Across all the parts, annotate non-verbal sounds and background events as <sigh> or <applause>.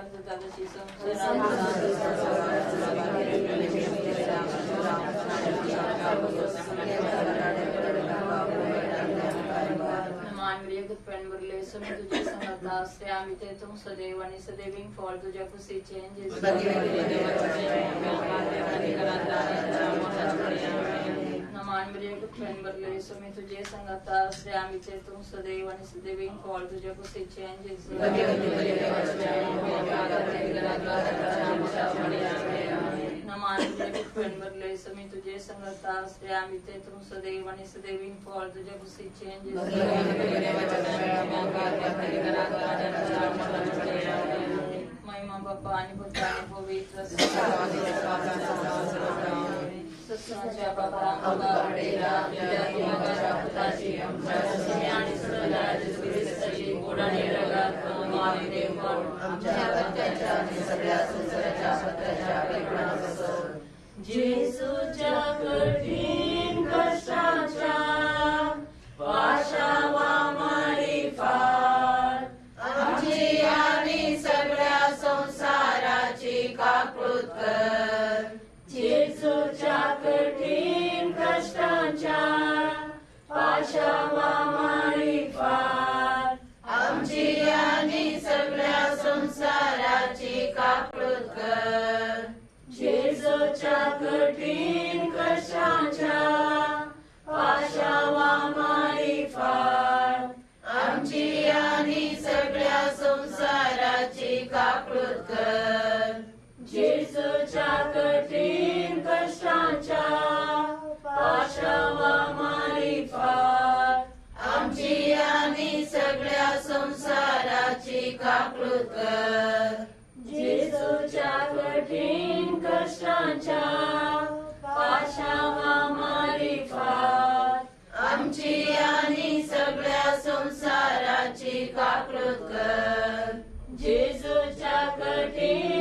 कुशी सरगार दादशी मानवीय गुप्पेंबरले सुमी तुझे संगता श्री आम्ही ते तुम सदैव आणि सदैविंग फॉल तुझ्या कुशीचे नमान मिळे गुप्पेंबरले सुमी तुझे संगता श्री आम्ही ते तुम सदैव आणि सदैविंग फॉल तुझ्या कुशीचे नमान मिळे बरले सुमी तुझे संगता श्री आम्ही ते सदैव आणि सदैविंग फॉल तुझ्या कुशीचे महिमा बाप्पा आणि पुत्र आणि पवित्र सत्संगाच्या बाप्पा आम्हाला आवडेला तुझ्या देवाच्या पुताची आमच्या ससने आणि सदाची ख्रिस्ताची गोडाने आणि कल्पनापासून जेसूच्या कठीण कष्टाच्या पाशावा जेसूच्या कठीण कष्टाच्या पाशावा मारी फार आमची आणि सगळ्या संसाराची काकृत कर जेसूच्या कठीण पाशावा मारी आमची आणि सगळ्या संसाराची काकृत कर जेसूच्या कठीण कष्टाच्या पाशावा मारी फार आमची आणि सगळ्या संसाराची काकृत कर जेसूच्या कठीण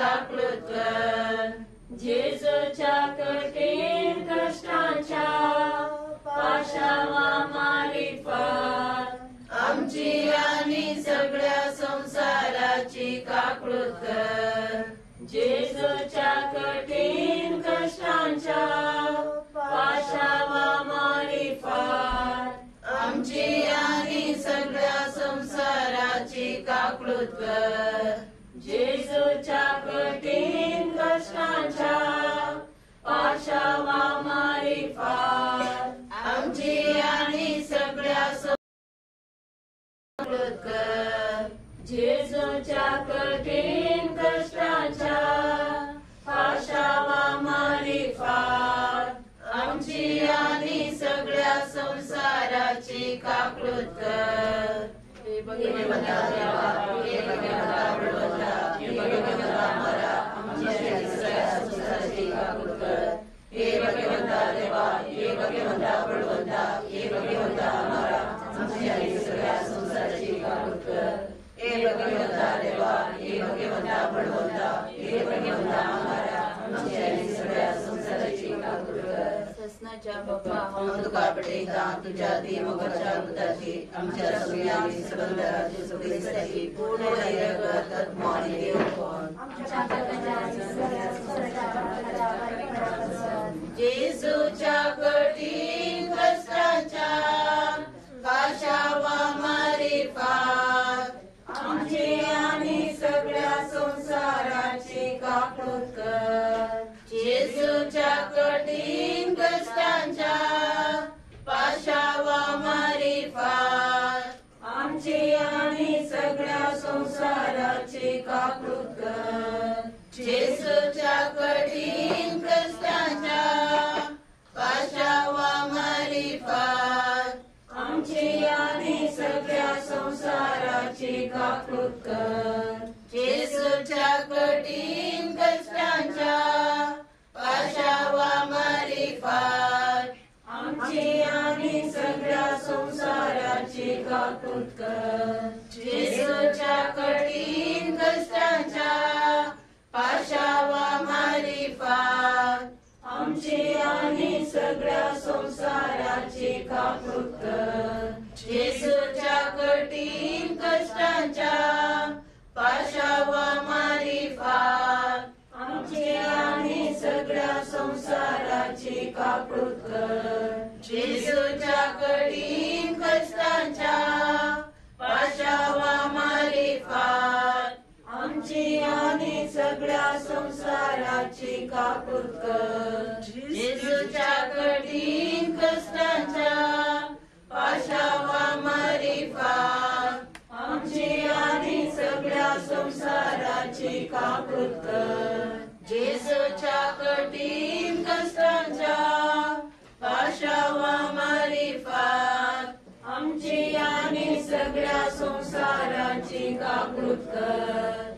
संसाराची काकृत कर कठीण कष्टाच्या पाशावा मारी आमची आणि सगळ्या संसाराची काकृत कर जेसूच्या कठीण कष्टांच्या पाशावा मारी आमची आणि सगळ्या संसाराची काकृत कर जेसूच्या कठीण कष्टांच्या पाशावा मारी फार आमची आणि सगळ्या कर. जेसूच्या कठीण कष्टाच्या पाशावा मारी फार आमची आणि सगळ्या संसाराची काकृत कर हे भगवंता देवा हे भगवंता बळवंता हे भगवंता आम्हाला आमची आणि सगळ्या संसाराची काकृत कर हे भगवंता देवा हे भगवंता बळवंता हे भगवंता आम्हाला आमची आणि सगळ्या संसाराची कर देवा आम्हाला आमची सगळ्या संसाराची कर ससनाच्या बाप्पा तुझ्या देवघरच्या आमच्या सुखीसाठी पूर्ण धैर्य देव कोण जेजूच्या कठीण कष्टाच्या काशावा मारी फार आमची आणि सगळ्या संसाराची काकृत कर. जेजूच्या कठीण कष्टाच्या पाशावा मारी फार आमची आणि सगळ्या संसाराची काकृत कर. जेसूच्या कठीण कष्टांच्या संसाराची काकृत कर. जेसूच्या कठीण कष्टांच्या पाशावा मारी फार आमची आणि सगळ्या काकृत कर. जेसूच्या कठीण कष्टांच्या पाशावा मारी फार आमची आणि सगळ्या संसाराची काकृत येसूच्या कठीण कष्टांच्या पाशावा मारी फार आमची आणि सगळ्या संसाराची काकृत येसूच्या कठीण कष्टांच्या पाशावा मारी फार आमची आणि सगळ्या संसाराची कर. येसूच्या कठीण कष्टांच्या पाशावा मारी फार आमची आणि सगळ्या संसाराची कापूत कर. येसूच्या कठीण कष्टांच्या पाशावा मारी फार आमची आणि सगळ्या संसाराची काकृत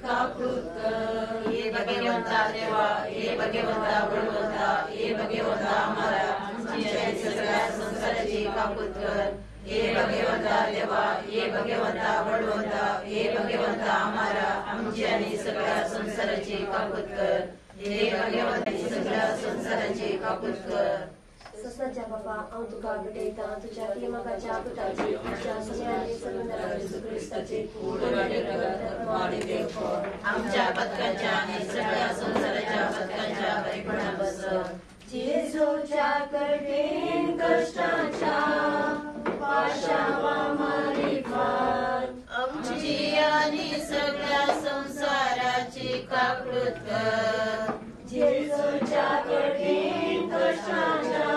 संसाराची काकृत हे भगवंता देवा हे भगवंता बळवंता हे भगवंता आम्हाला आमची सगळ्या संसाराची काकृत कर हे भगवंता देवा हे भगवंता बळवंता हे भगवंता आम्हाला आमची आणि सगळ्या संसाराची कापूत कर हे सगळ्या संसाराची कापूत कर ससाच्या बाबा हांव तुका भेटयता तुज्या प्रेमकाच्या पुताची तुज्या सगळ्यांनी सगळ्या येशू आमच्या पथकाच्या आणि सगळ्या संसाराच्या पथकाच्या परिपणा बस जेजूच्या कठीण कष्टाच्या पाशावा मारी फार आमची आणि सगळ्या संसाराची काकृत कर. जेजूच्या कठीण कष्टाच्या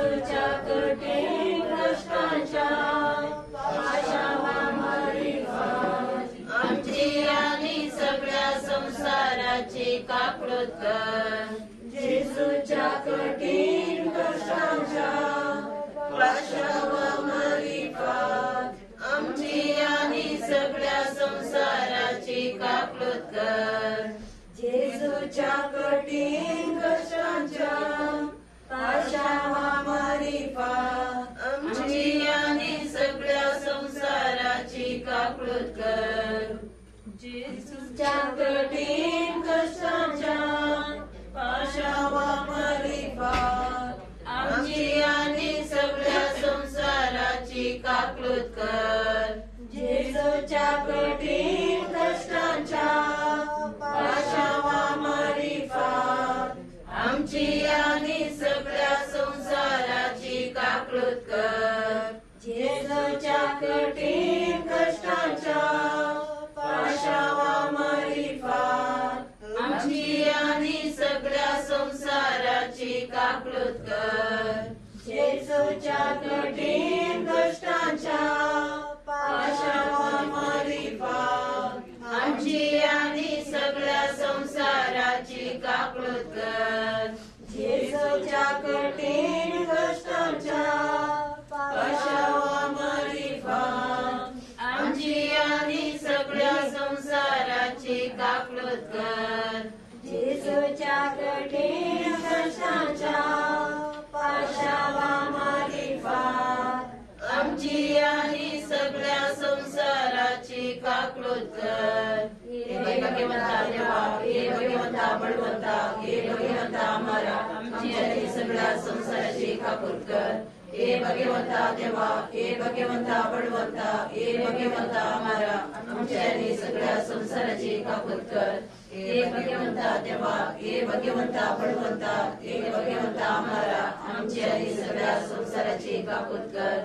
जेजूच्या कठीण कष्टांच्या मारी आमची आणि सगळ्या संसाराची काकृत कर. कठीण मारी आमची आणि सगळ्या संसाराची काकृत कर. कठीण कष्टाच्या पाशावा संसाराची कर कठीण कष्टाच्या पाशावा मारी आमची आणि सगळ्या संसाराची काकृत कर जेसूच्या कठीण कष्टाच्या पाशावा मारी आमची आणि सगळ्या संसाराची काकृत कर जेजच्या कठीण कष्टाच्या पाशावा मारी आमची आणि सगळ्या संसाराची काकृत कर. जेजच्या कठीण कष्टाच्या पाशावा मारी आमची आणि सगळ्या संसाराची काकृत कर. जेजच्या कठीण कष्टाच्या हे भगवंता आम्हाला. आमची आणि सगळ्या संसाराची काकृत कर. हे भगवंता देवा हे भगवंत बळवंता हे भगवंत आम्हाला आमच्या आणि सगळ्या संसाराची कापत कर. हे भगवंत देवा हे भगवंत बळवंता हे भगवंत आम्हाला आमच्या आणि सगळ्या संसाराची कापत कर.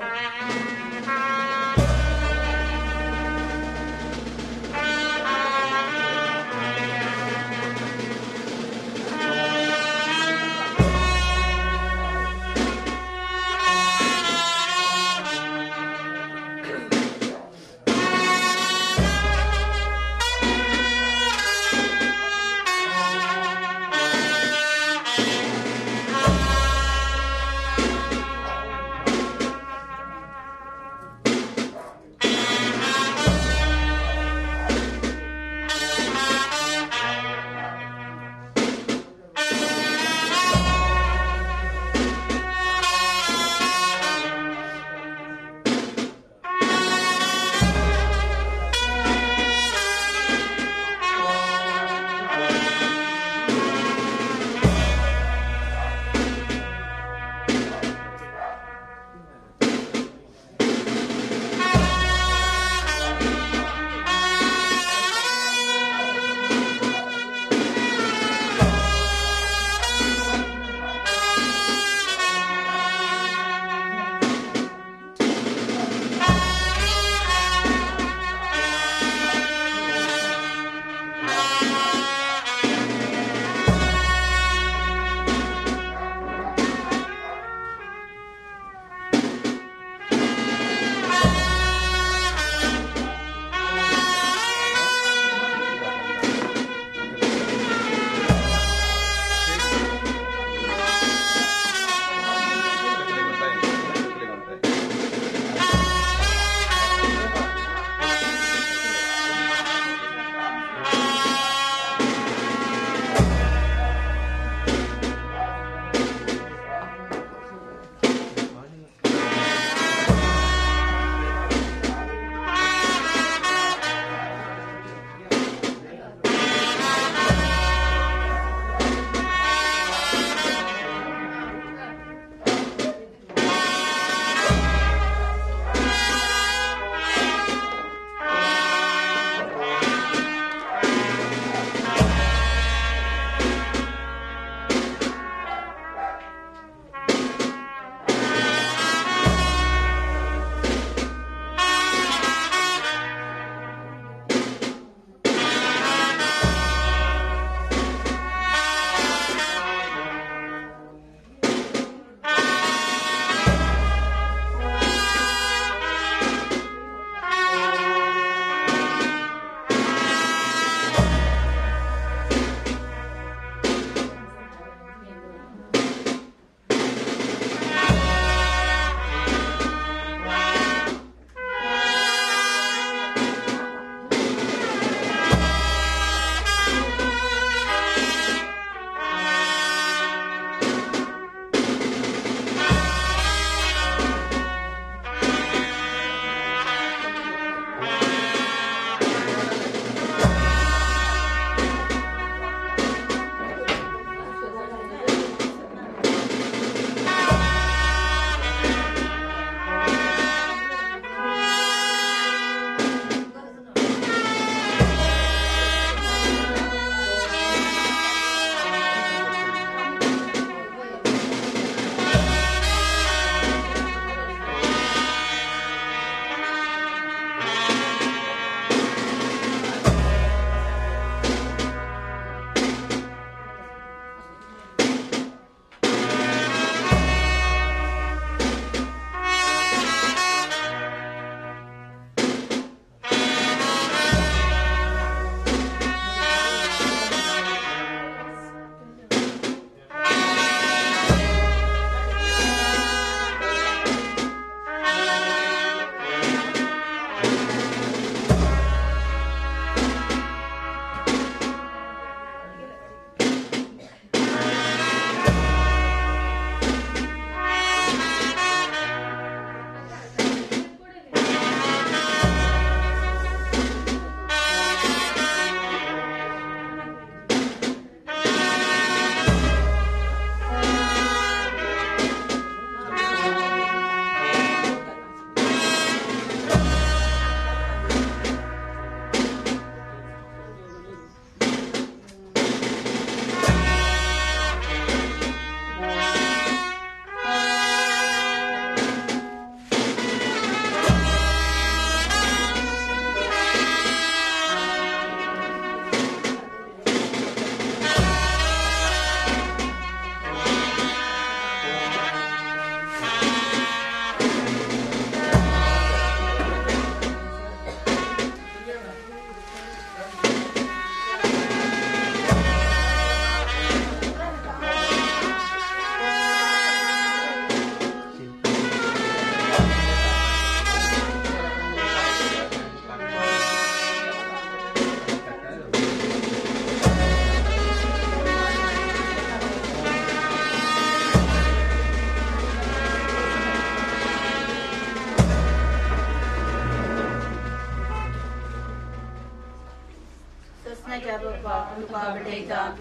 तुका बटयता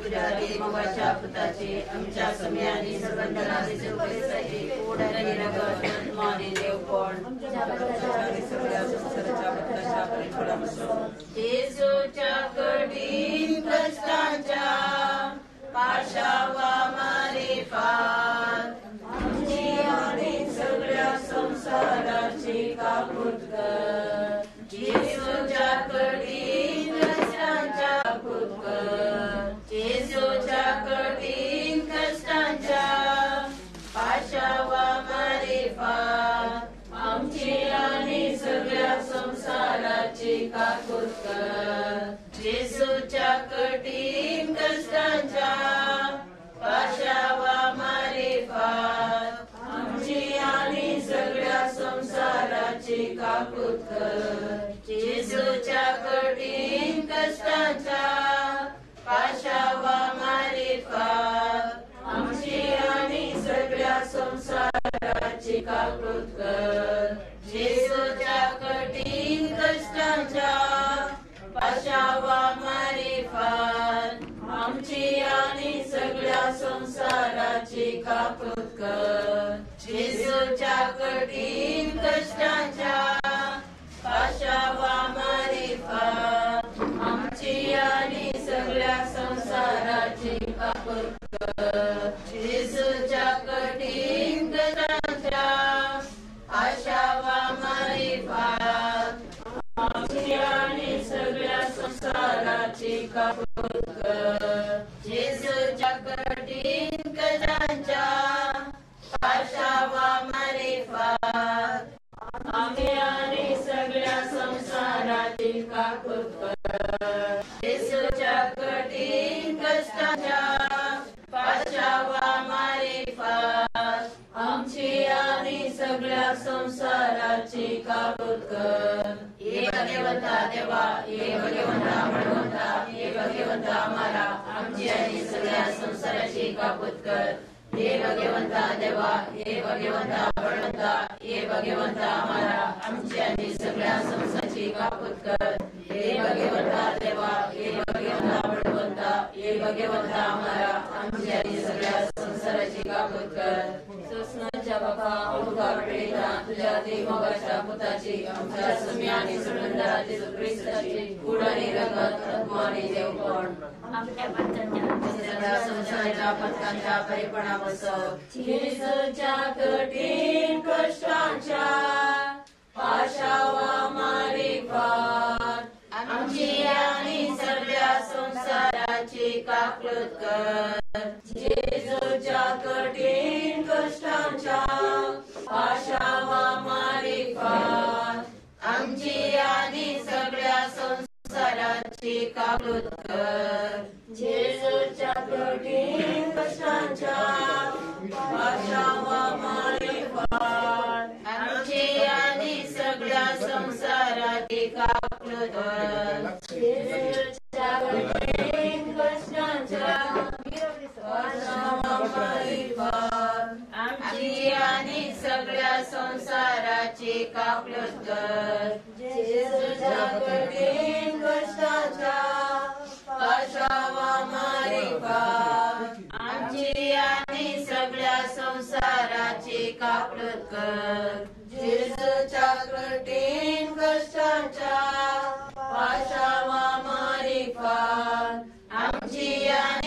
हे भगवंता देवा हे भगवंता बळवंता हे भगवंता आम्हाला आमची आणि सगळ्या संसाराची कापूत कर हे भगवंता देवा हे भगवंता बळवंता हे भगवंता आम्हाला आमची आणि सगळ्या संसाराची कापूत कर सुस्नाच्या बाबा अमुका प्रेता तुझ्या देवाच्या पुताची आमच्या सम्याने आणि ख्रिस्ताची संसाराच्या पथकांच्या परिपणा येसूच्या कठीण कष्टांच्या पाशावा मारे आमची आणि सगळ्या संसाराची काकलूत कर येसूच्या कठीण कष्टांच्या पाशावा मारे संसाराची काकलूत कर. येसूच्या कठीण कष्टांच्या आमची आणि सगळ्या संसाराची कठीण कष्टांच्या आमची आणि सगळ्या संसाराची काकलूत कठीण आमची आणि सगळ्या संसाराची काकलूत कर येसूच्या कठीण कष्टाच्या पाशावा आमची आणि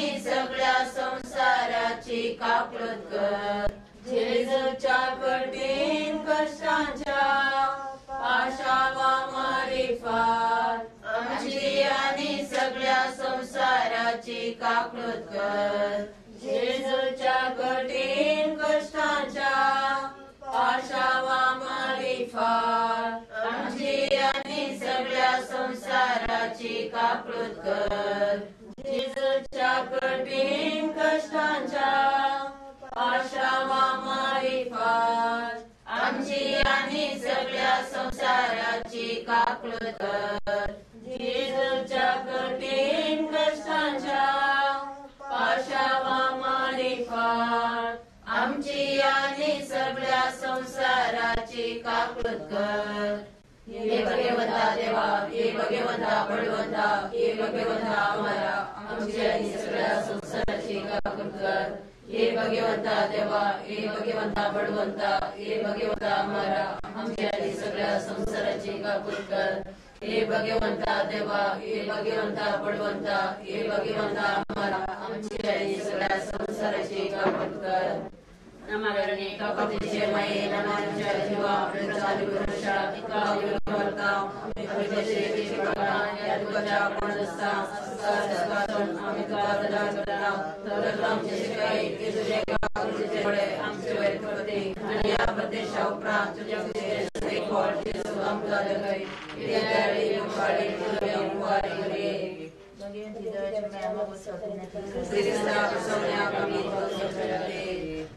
संसाराची काकलूत कर. जेजूच्या कठीण कष्टांच्या पाशावा मारे फार. आमची आणि सगळ्या संसाराची काकलूत कर. जेजूच्या कठीण कष्टांच्या पाशावा मारे फार. आमची आणि सगळ्या संसाराची काकलूत कर. येसूच्या कठीण कष्टांच्या आशा मारे फार आमची आणि सगळ्या संसाराची काकलूत कर येसूच्या कठीण कष्टांच्या पाशावा मारे फार आमची आणि सगळ्या संसाराची काकलूत कर हे भगवंता देवा हे भगवंता बळवंता हे भगवंता आम्हाला आमच्या सगळ्या संसाराची एकाग्र कर हे भगवंता देवा हे भगवंता बळवंता हे भगवंता आम्हाला आमच्या सगळ्या संसाराची एकाग्र कर हे भगवंता देवा हे भगवंता बळवंता हे भगवंता आम्हाला आमच्या सगळ्या संसाराची एकाग्र कर Christi sta persona, cammino, sono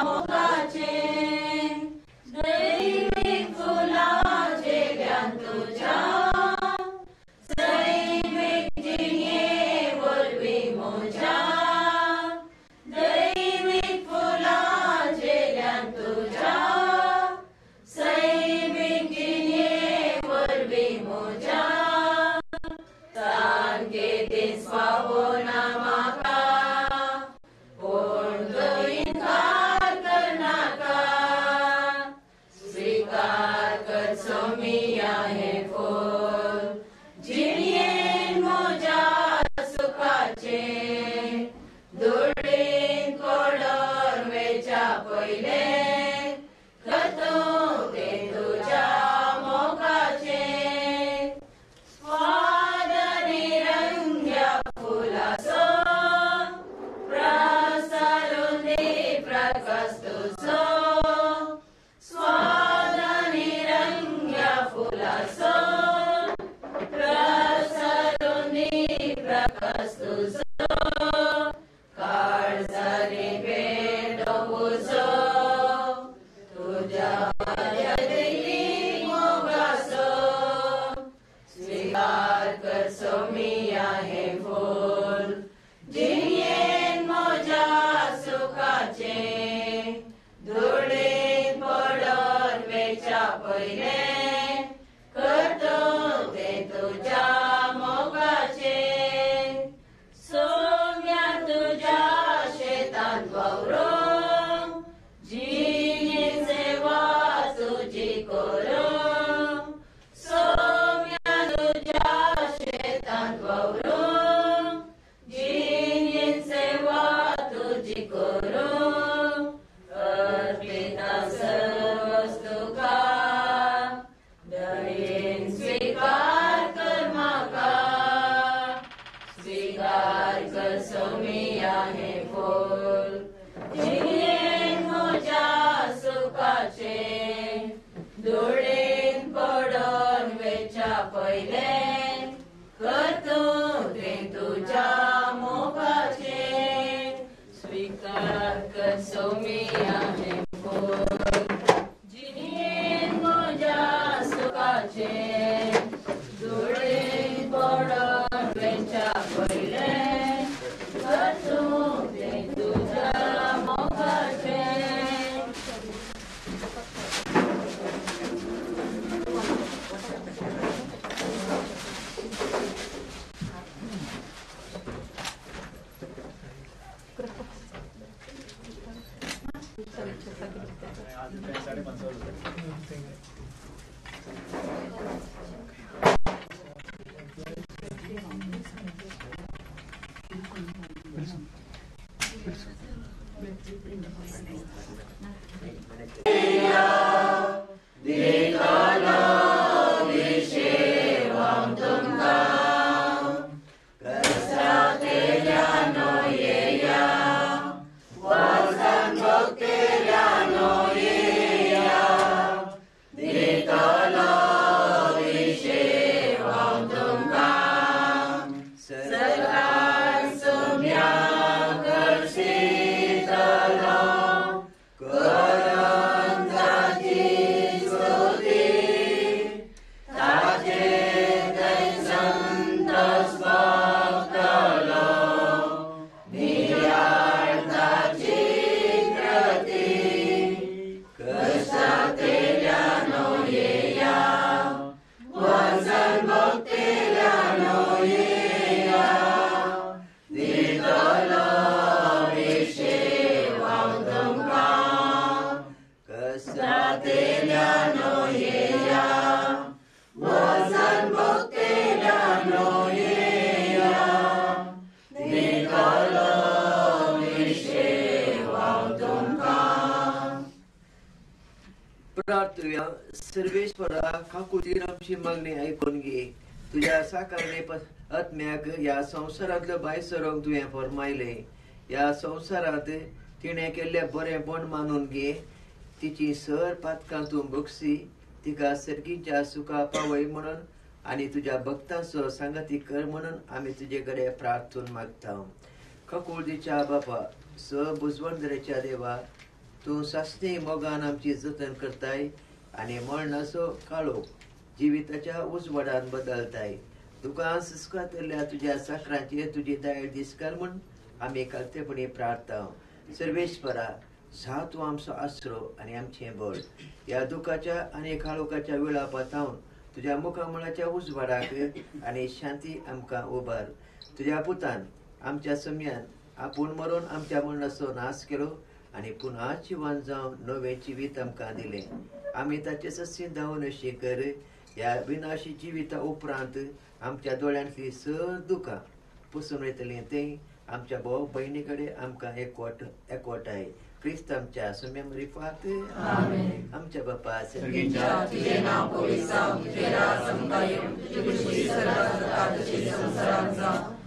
प्रार्थूया सर्वेश्वरा काकुळतीन आमची मागणी ऐकून घे? तुझ्या साकारणे आत्म्याक या संसारातलं बाय सरोंक तुवें फरमायले. या संसारात तिणे केल्ले बरें बण मानून घे. तिची सर पातकां तूं बक्षी तिका सर्गीच्या सुखा पावय म्हणून आणि तुझ्या भक्तांचो सांगती कर म्हणून आम्ही तुझे कडे प्रार्थून मागता खकुळदीच्या बापा स बुजवंदरेच्या देवा तूं सासणी मोगान आमची जतन करताय. आणि असो काळोख जिविताच्या उजवाडान बदलताय. तुका सुस्कातल्या तुझ्या साखरांचेर तुजी दायळ दिसकार म्हण आमी कालतेपणी प्रार्थना सर्वेश्वरा सा तूं आमचो आसरो आनी आमचें बळ. ह्या दुखाच्या आनी काळोखाच्या वेळा पातावन तुज्या मुखामळाच्या उजवाडाक आनी शांती आमकां उबार तुज्या पुतान आमच्या सम्यान आपूण मरून आमच्या मरणाचो नाश केलो आनी पुन्हा जिवन जावन नवें जिवीत आमकां दिलें. आमी ताचे सस्सी धांवन अशी कर ह्या विनाशी जिविता उपरांत आमच्या दोळ्यांतली सर दुखां पुसून वयतलीं तें आमच्या भाव भयणी कडेन आमकां एकवट एकवटाय क्रिस्त आमच्या सुम्या रिफात आमच्या बापा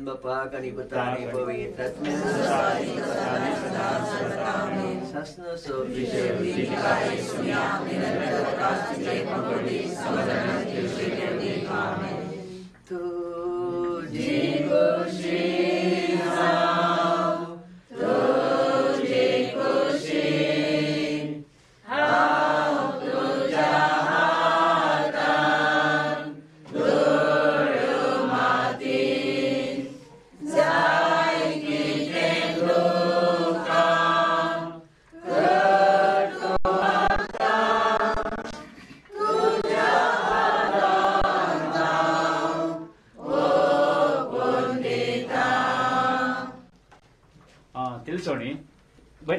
तुझे राज समकायम तुझी खुशी सर्वात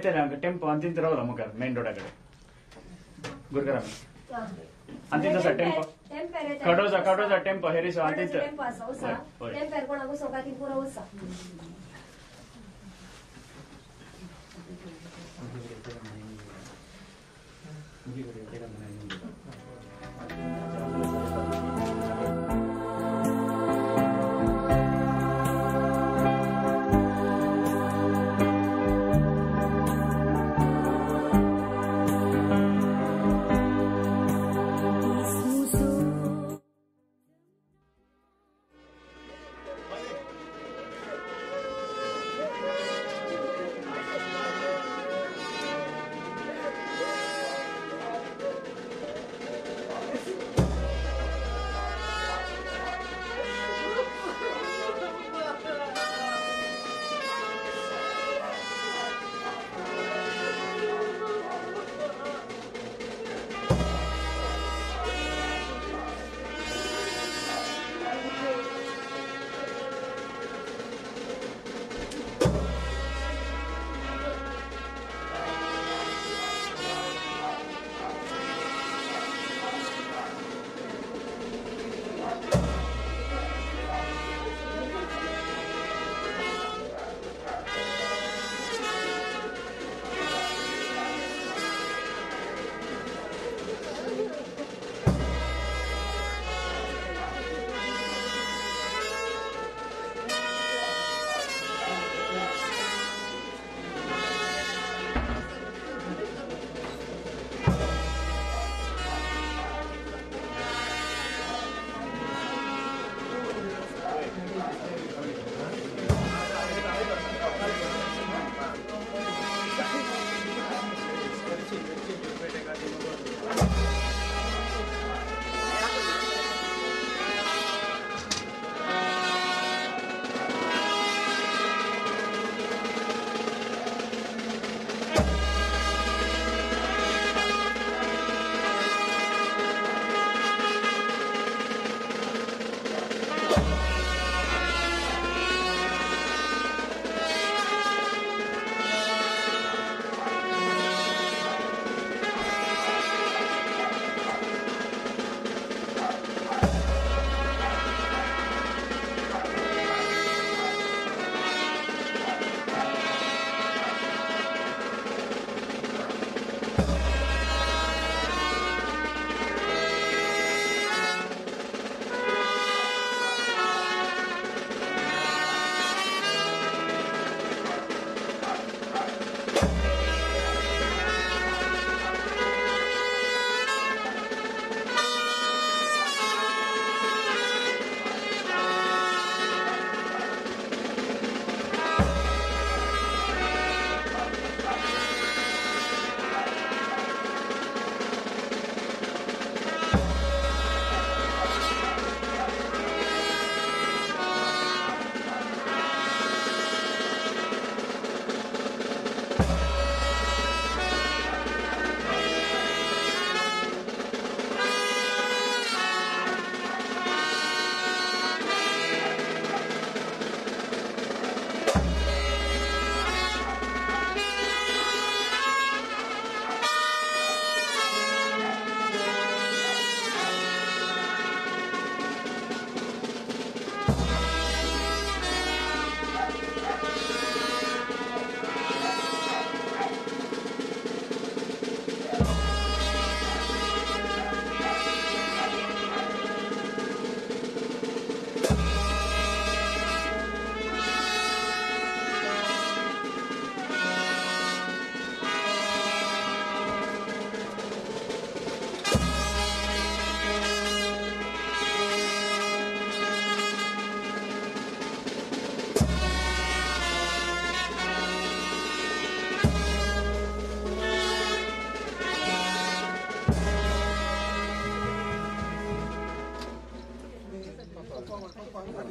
అయితే ಟೆಂಪೋ ಅಂತಿಂತ ಇರೋಲ್ಲ ಮುಖ ಮೇನ್ ರೋಡ್ ಕಡೆ ಗುರುಗ್ರಾಮ ಅಂತಿಂತ ಸರ್ ಟೆಂಪೋ ಕಡೋಜ ಕಡೋಜ ಟೆಂಪೋ ಹೆರಿಸ ಅಂತಿಂತ ಟೆಂಪೋ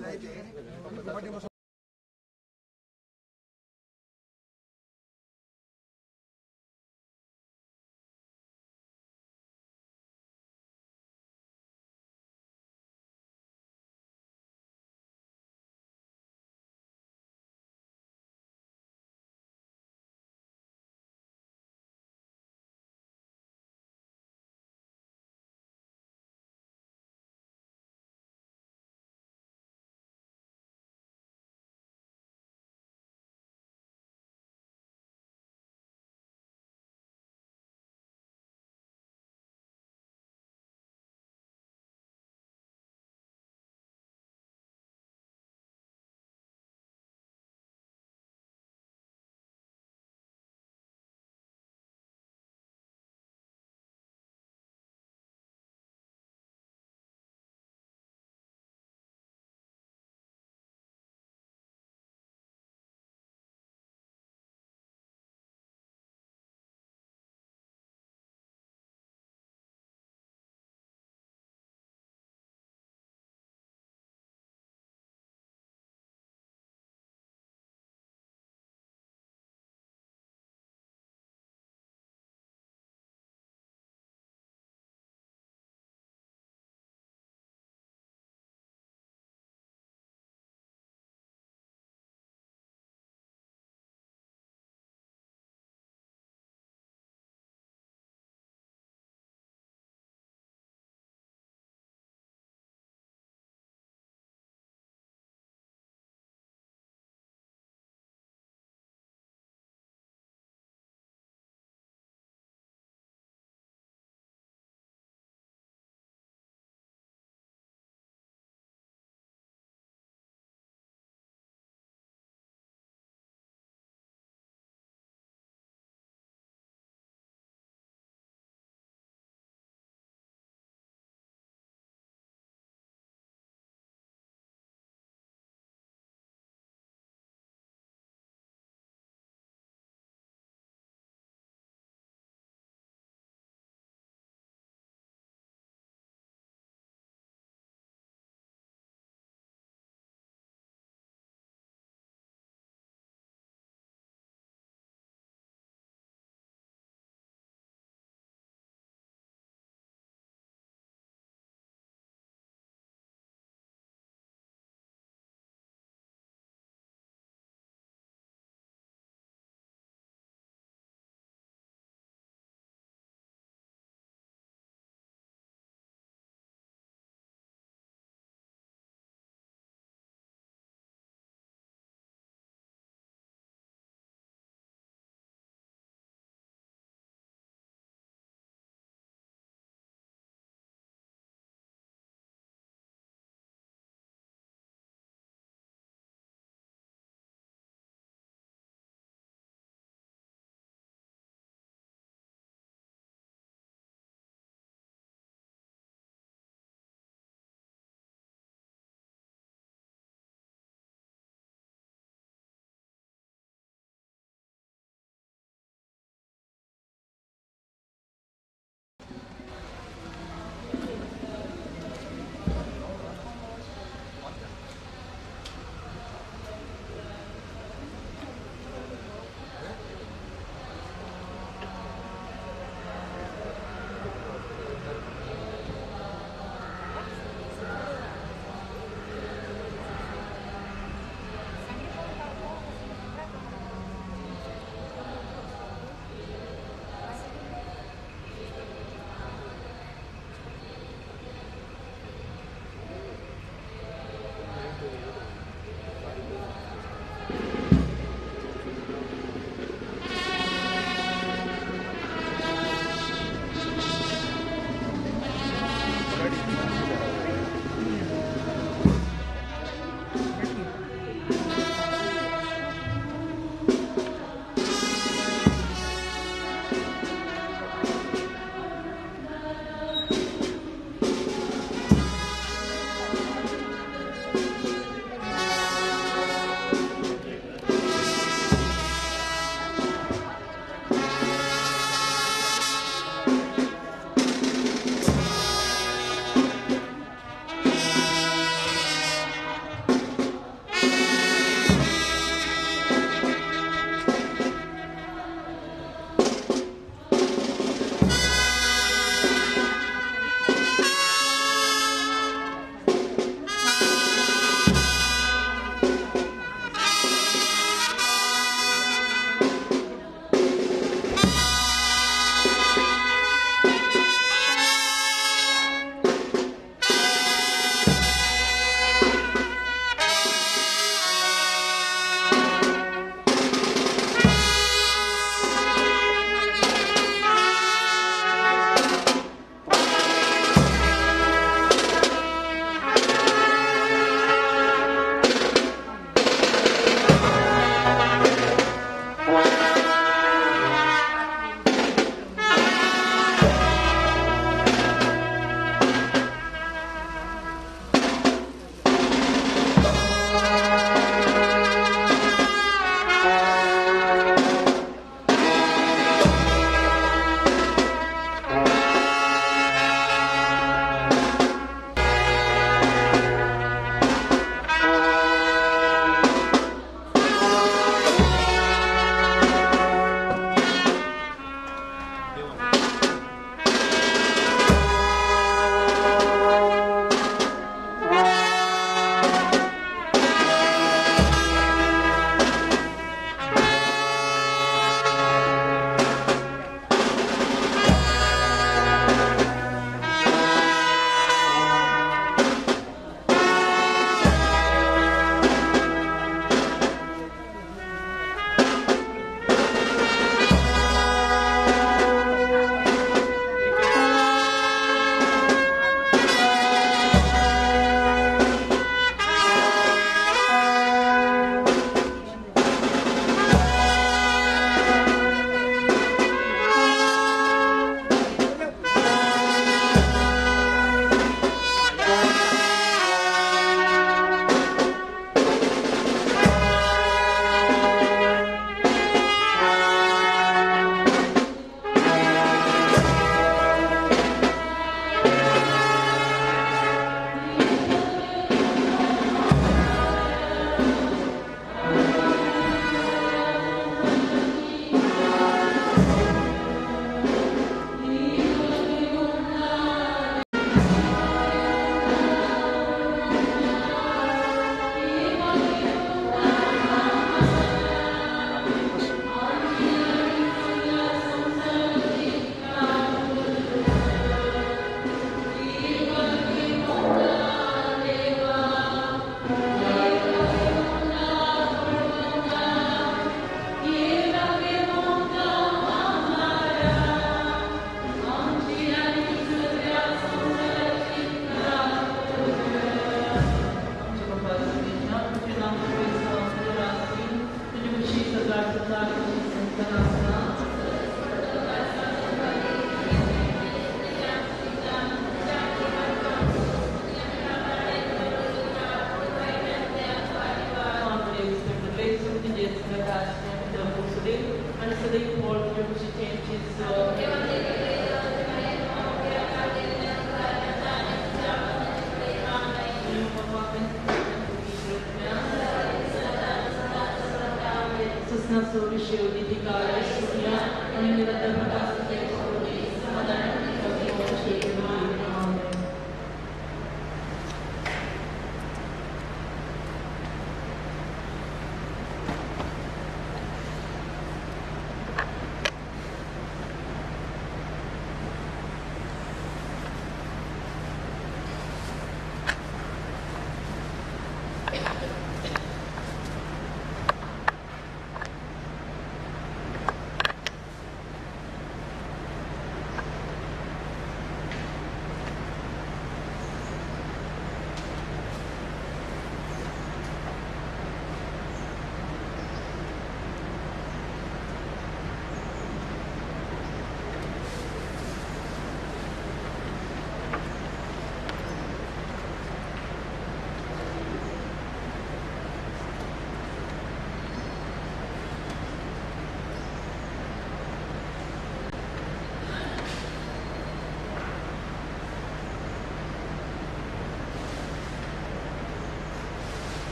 da EPR, podemos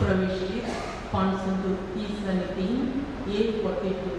प्रवेशित पाँच सौ तीस आणि तीन एक फोर्टी टू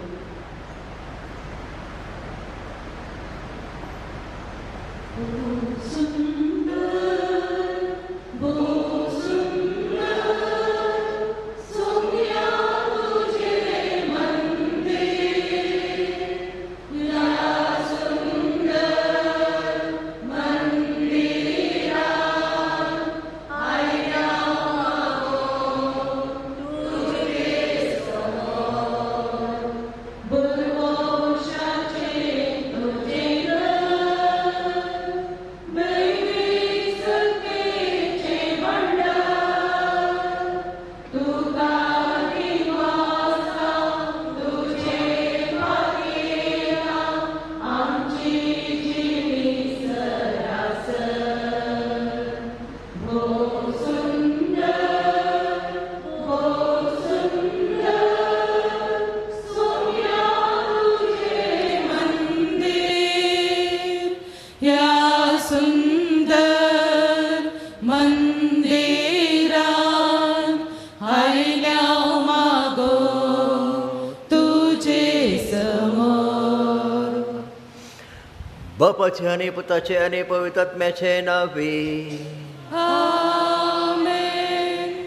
बापाचे आणि पुताचे आणि पवित्रात्म्याचे नावे.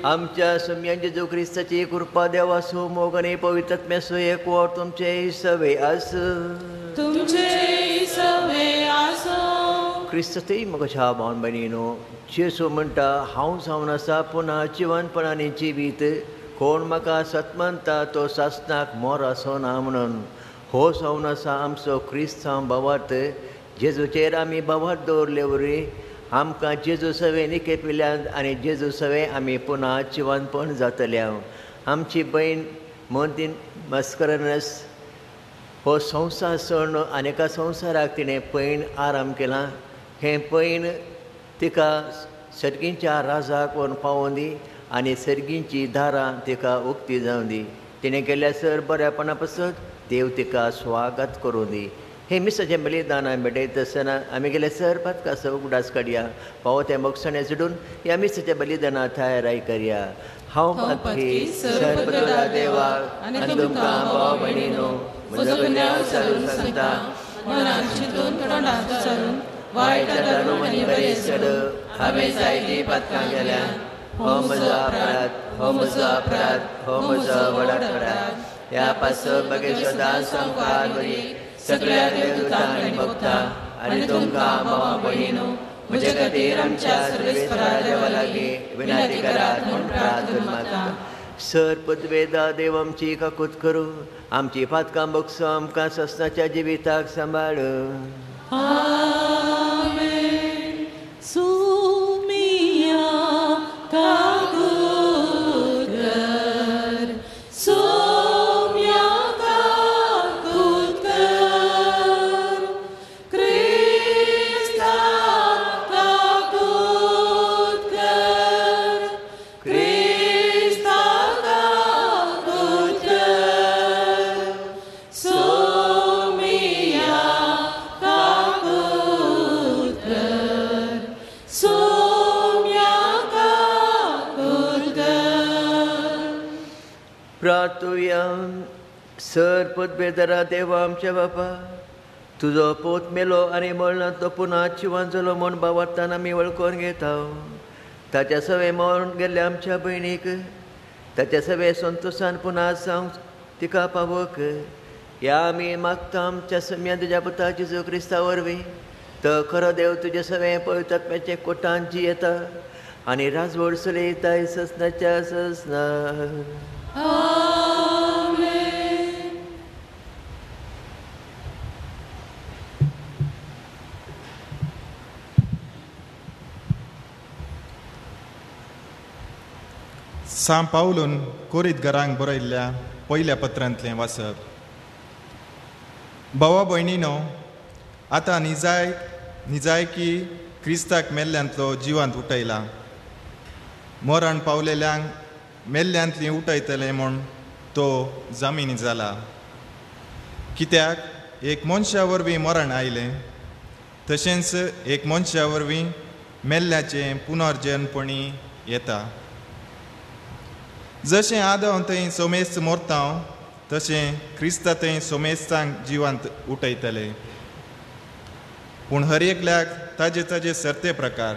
आमच्या सम्यान जेजू ख्रिस्ताची कृपा देवा सो मोग आणि पवित्रात्म्यासो एक वर तुमचे सवे आस तुमचे सवे आसो क्रिस्त ते मगशा भावन बहिणीनो जेसू म्हणटा हांव जावन आसा पुन्हा जिवनपणाने जिवीत. कोण म्हाका सत म्हणटा तो सासनाक मोर असो ना म्हणून. हो जावन आसा आमचो क्रिस्त हांव भावार्थ. जेजूचेर आमी बवत दवरले उरी. आमकां जेजू सवे निकेपिल्यान आनी जेजू सवे आमी पुना जिवनपण जातल्या. आमची भयण मोतीन मस्करनस. हो संवसार सण आनेका संवसाराक तिणें पैण आराम केला. हें पैण तिका सर्गींच्या राजाक व्हरून पावोवन दी आनी सर्गींची दारां तिका उक्ती जावं दी तिणें केल्या सर बऱ्यापणा पासत देव तिका स्वागत करूं दी हे मिसाचें बलिदान आसतना आमी गेले सर पातकासो उगडास काडया पावो ते मोगसणे जोडून ह्या मिसाच्या बलिदाना तयाराय करया हांव पातकी सरपदरा देवाक आनी तुमकां भाव भयणीनो म्हजो कन्या सारून सांगता मनात चिंतून तोंडात सारून वायट धर्म आनी बरे सड हांवें जायती हो म्हजो अपराध हो म्हजो अपराध हो म्हजो व्हड अपराध ह्या पास बगे सदां बरी सगळ्या तुमकां भावा खातीर आमच्या देवा लागीं विनाती करात म्हूण प्रार्थना मागता सर पदवेदा देव आमची काकूत करूं आमची पातकां बगसो आमकां ससनाच्या जिविताक सांबाळ आमेन. सुमिया काकुतर प्रार्थुया सर पदवेदरा देवा आमच्या बापा। तुजो पोत मेलो आनी मळना तो पुन्हा जिवन जालो म्हूण बावार्थान आमी वळखून घेता। ताच्या सवे मरून गेल्ले आमच्या भयणीक ताच्या सवे संतोशान पुन्हा सांग तिका पावक। ह्या आमी मागता आमच्या सम्या तुज्या पुता जिजू क्रिस्ता वरवीं तो खरो देव तुजे सगळें पवित्रात्म्याचे कोटान जियेता आनी राजवड चलयता ससनाच्या ससना। हो, साम पावलून कोरीत घरांक बरयल्ल्या पयल्या पत्रांतलें वाचप भावा भयणीनो आतां निजाय निजायकी क्रिस्ताक मेल्ल्यांतलो जिवांत उठयला मरण पावलेल्यांक मेल्ल्यांतली उठयतले म्हूण तो जामिनी जाला कित्याक एक मनशा वरवीं मरण आयलें तशेंच एक मनशा वरवीं मेल्ल्याचें पुनर्जन्मपणी येता जशें आदव थंय सोमेस्त मोरता तशें क्रिस्त थंय सोमेस्तांक जिवांत उठयतले पूण हर एकल्याक ताजे ताजे सर्ते प्रकार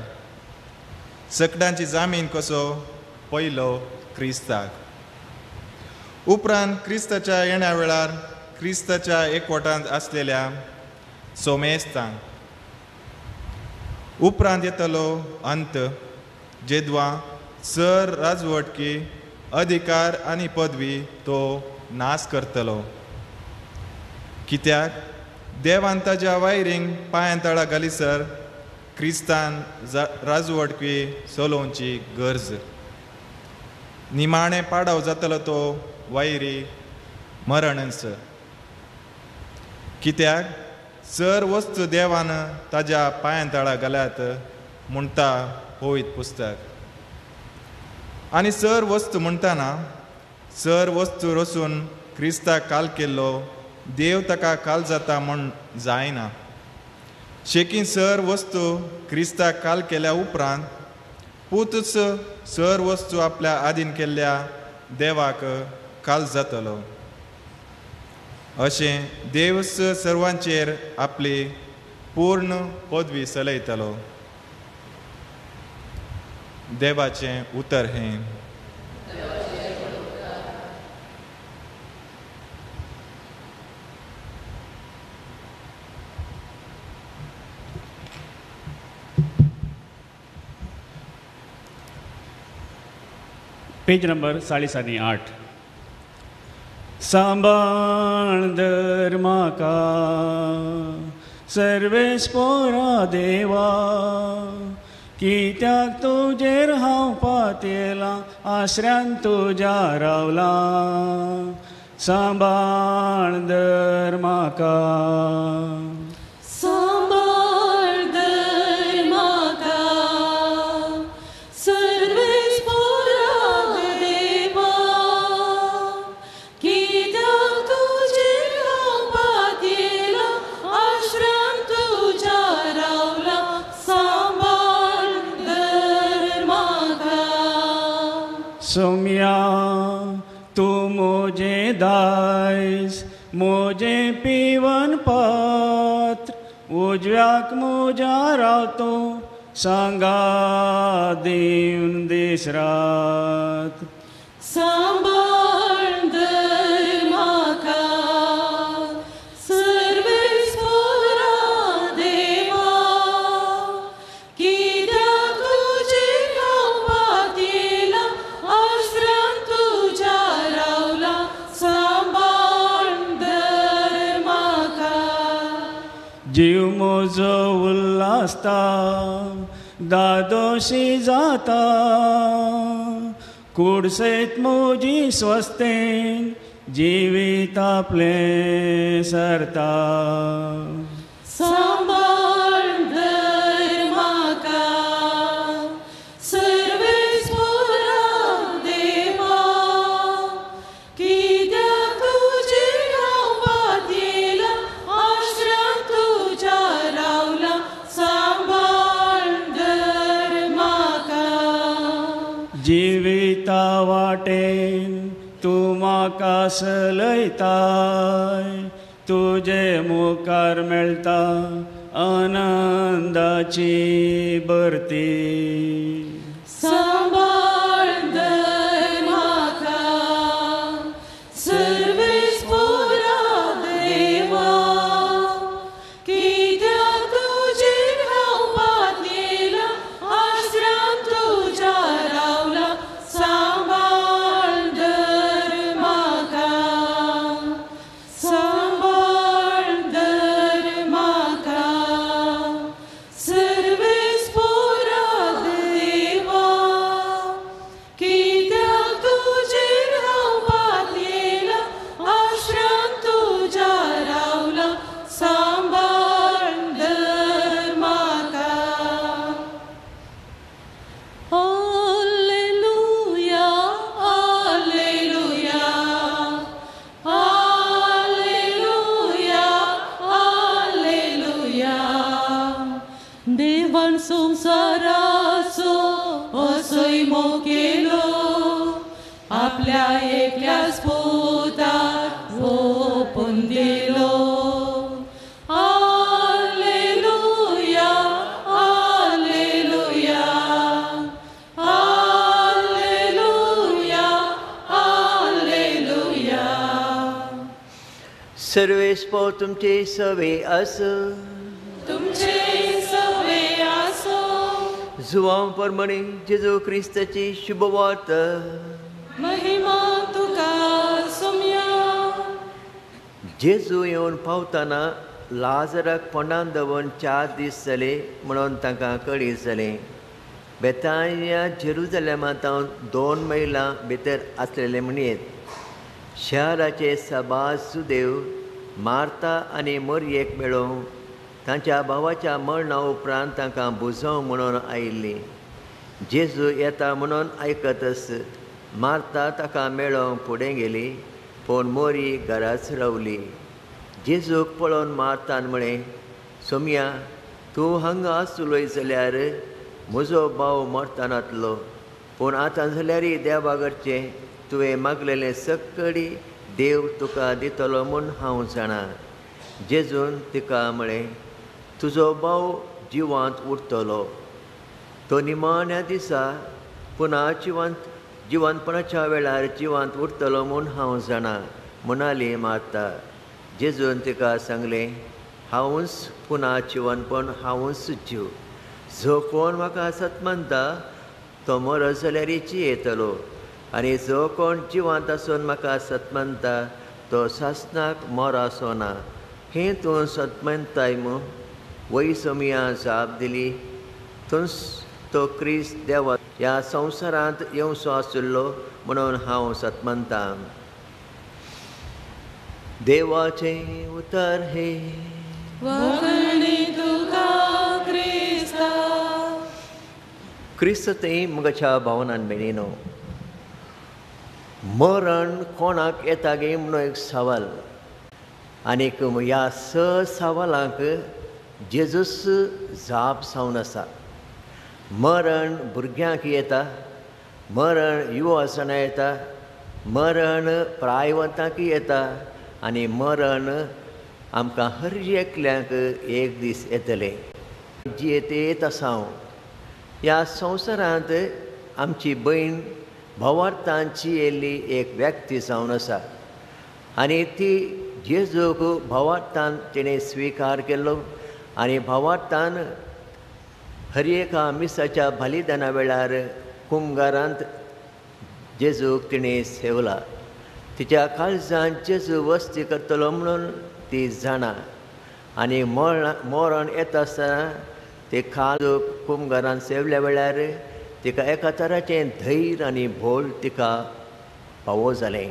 सकडांची जामीन कसो पयलो क्रिस्ताक उपरांत क्रिस्ताच्या येण्या वेळार क्रिस्ताच्या एकवटांत आसलेल्या सोमेस्तांक उपरांत येतलो अंत जेद्वा सर राजवटकी अधिकार आनी पदवी तो नाश करतलो. कित्याक? देवान ताज्या वायरींक पांयां तळा घालीसर क्रिस्तान राजवटकी चलोवची गरज. निमाणें पाडाव जातलो तो वायरी मरणच कित्याक? सर वस्तू देवान ताज्या पांयां तळा घाल्यात म्हणटा होयत पुस्तक. आनी सर वस्तू म्हणटाना सर वस्तू रसून क्रिस्ताक काल केल्लो देव ताका काल जाता म्हण जायना. शेकी सर वस्तू क्रिस्ताक काल केल्या उपरांत पूतच सर वस्तू आपल्या आदीन केल्ल्या देवाक काल जातलो. अशें देव सर्वांचेर आपली पूर्ण पदवी चलयतलो देवाचें उतर हें। पेज नंबर साडे साडे आठ. सांबाळ दर म्हाका सर्वेश पोरा देवा कित्याक तुजेर हांव पातेला आश्र्यान तुज्या रावला. सांबाळ धर म्हाका दायस मोजे पिवन पात्र उजव्याक मोजा रावतो सांगा देवन दीस रात. उल्हासता दादोशी जाता. कुडसेत मोजी स्वस्तेन जीवित आपले सरता. अवकाश लयताय तुझे तुजे मुखार मेळटा आनंदाची भरती. सर्वेस्पो तुमचे सवे आस तुमचे सवे आसो जुवां परमणे जेजू क्रिस्ताची शुभवार्त महिमा तुका सोम्या. जेजू येवन पावतना लाजराक पोंडान दवरून चार दीस जाले म्हणून तांकां कळीत जालें बेतानिया जेरुजलेमांतावन दोन मैलां भितर आसलेले म्हणयेत शहराचे सभास सुदेव मारता आनी मोरयेक मेळोवन तांच्या भावाच्या मरणा उपरांत तांकां बुजोवं म्हणून आयिल्ली. जेजू येता म्हणून आयकतच मारता ताका मेळोवंक फुडें गेली पूण मोरी घराच रावली. जेजूक पळोवन मारतान म्हळें सोम्या तूं हांगा आसुलोय जाल्यार म्हजो भाव मरतानातलो. पूण आतां जाल्यारय देवागरचें तुवें मागलेलें सक्कडी देव तुका दितलो म्हूण हांव जाणा. जेजून तिका म्हळें तुजो भाव जिवांत उरतलो. तो निमाण्या दिसा पुना जिवंत जिवंतपणाच्या वेळार जिवांत उरतलो म्हूण हांव जाणा म्हणाली मारता जेजून तिका सांगलें हांवूच पुना जिवनपण हांवूच जीव. जो कोण म्हाका सत मानता तो मरो जाल्यार येतलो. आनी जो कोण जिवंत आसून म्हाका सत म्हणटा तो सासनाक मोर आसोना हें तूं सत म्हणटाय मू. वय समिया जाप दिली. तुस तो क्रिस्त देवा ह्या संवसारांत येवचो आशिल्लो म्हणून हांव सत म्हणटा देवाचें उतर हे. क्रिस्ता. क्रिस्त तें म्हज्या भावनान बेणीनो मरण कोणाक येता गे म्हणून एक सवाल. आनीक ह्या स सवालांक जेजूस जाप जावन आसा. मरण भुरग्यांक येता मरण युवा आसतना येता मरण प्रायवंतांक येता आनी मरण आमकां हर एकल्यांक एक दीस येतलें. जियेत आसा हांव ह्या संवसारांत आमची भयण भवार्थांची येयल्ली एक व्यक्ती जावन आसा आनी ती जेजूक भवार्थान तिणें स्विकार केल्लो. आनी भवार्थान हर एका मिसाच्या बलिदाना वेळार कुंभारांत जेजूक तिणें सेवला. तिच्या काळजांत जेजू वस्ती करतलो म्हणून ती जाणा. आनी मरण मरण येता आसतना ते काळजूक कुंभारान सेवल्या वेळार तिका एका तराचें धैर्य आनी भोल तिका फावो जालें.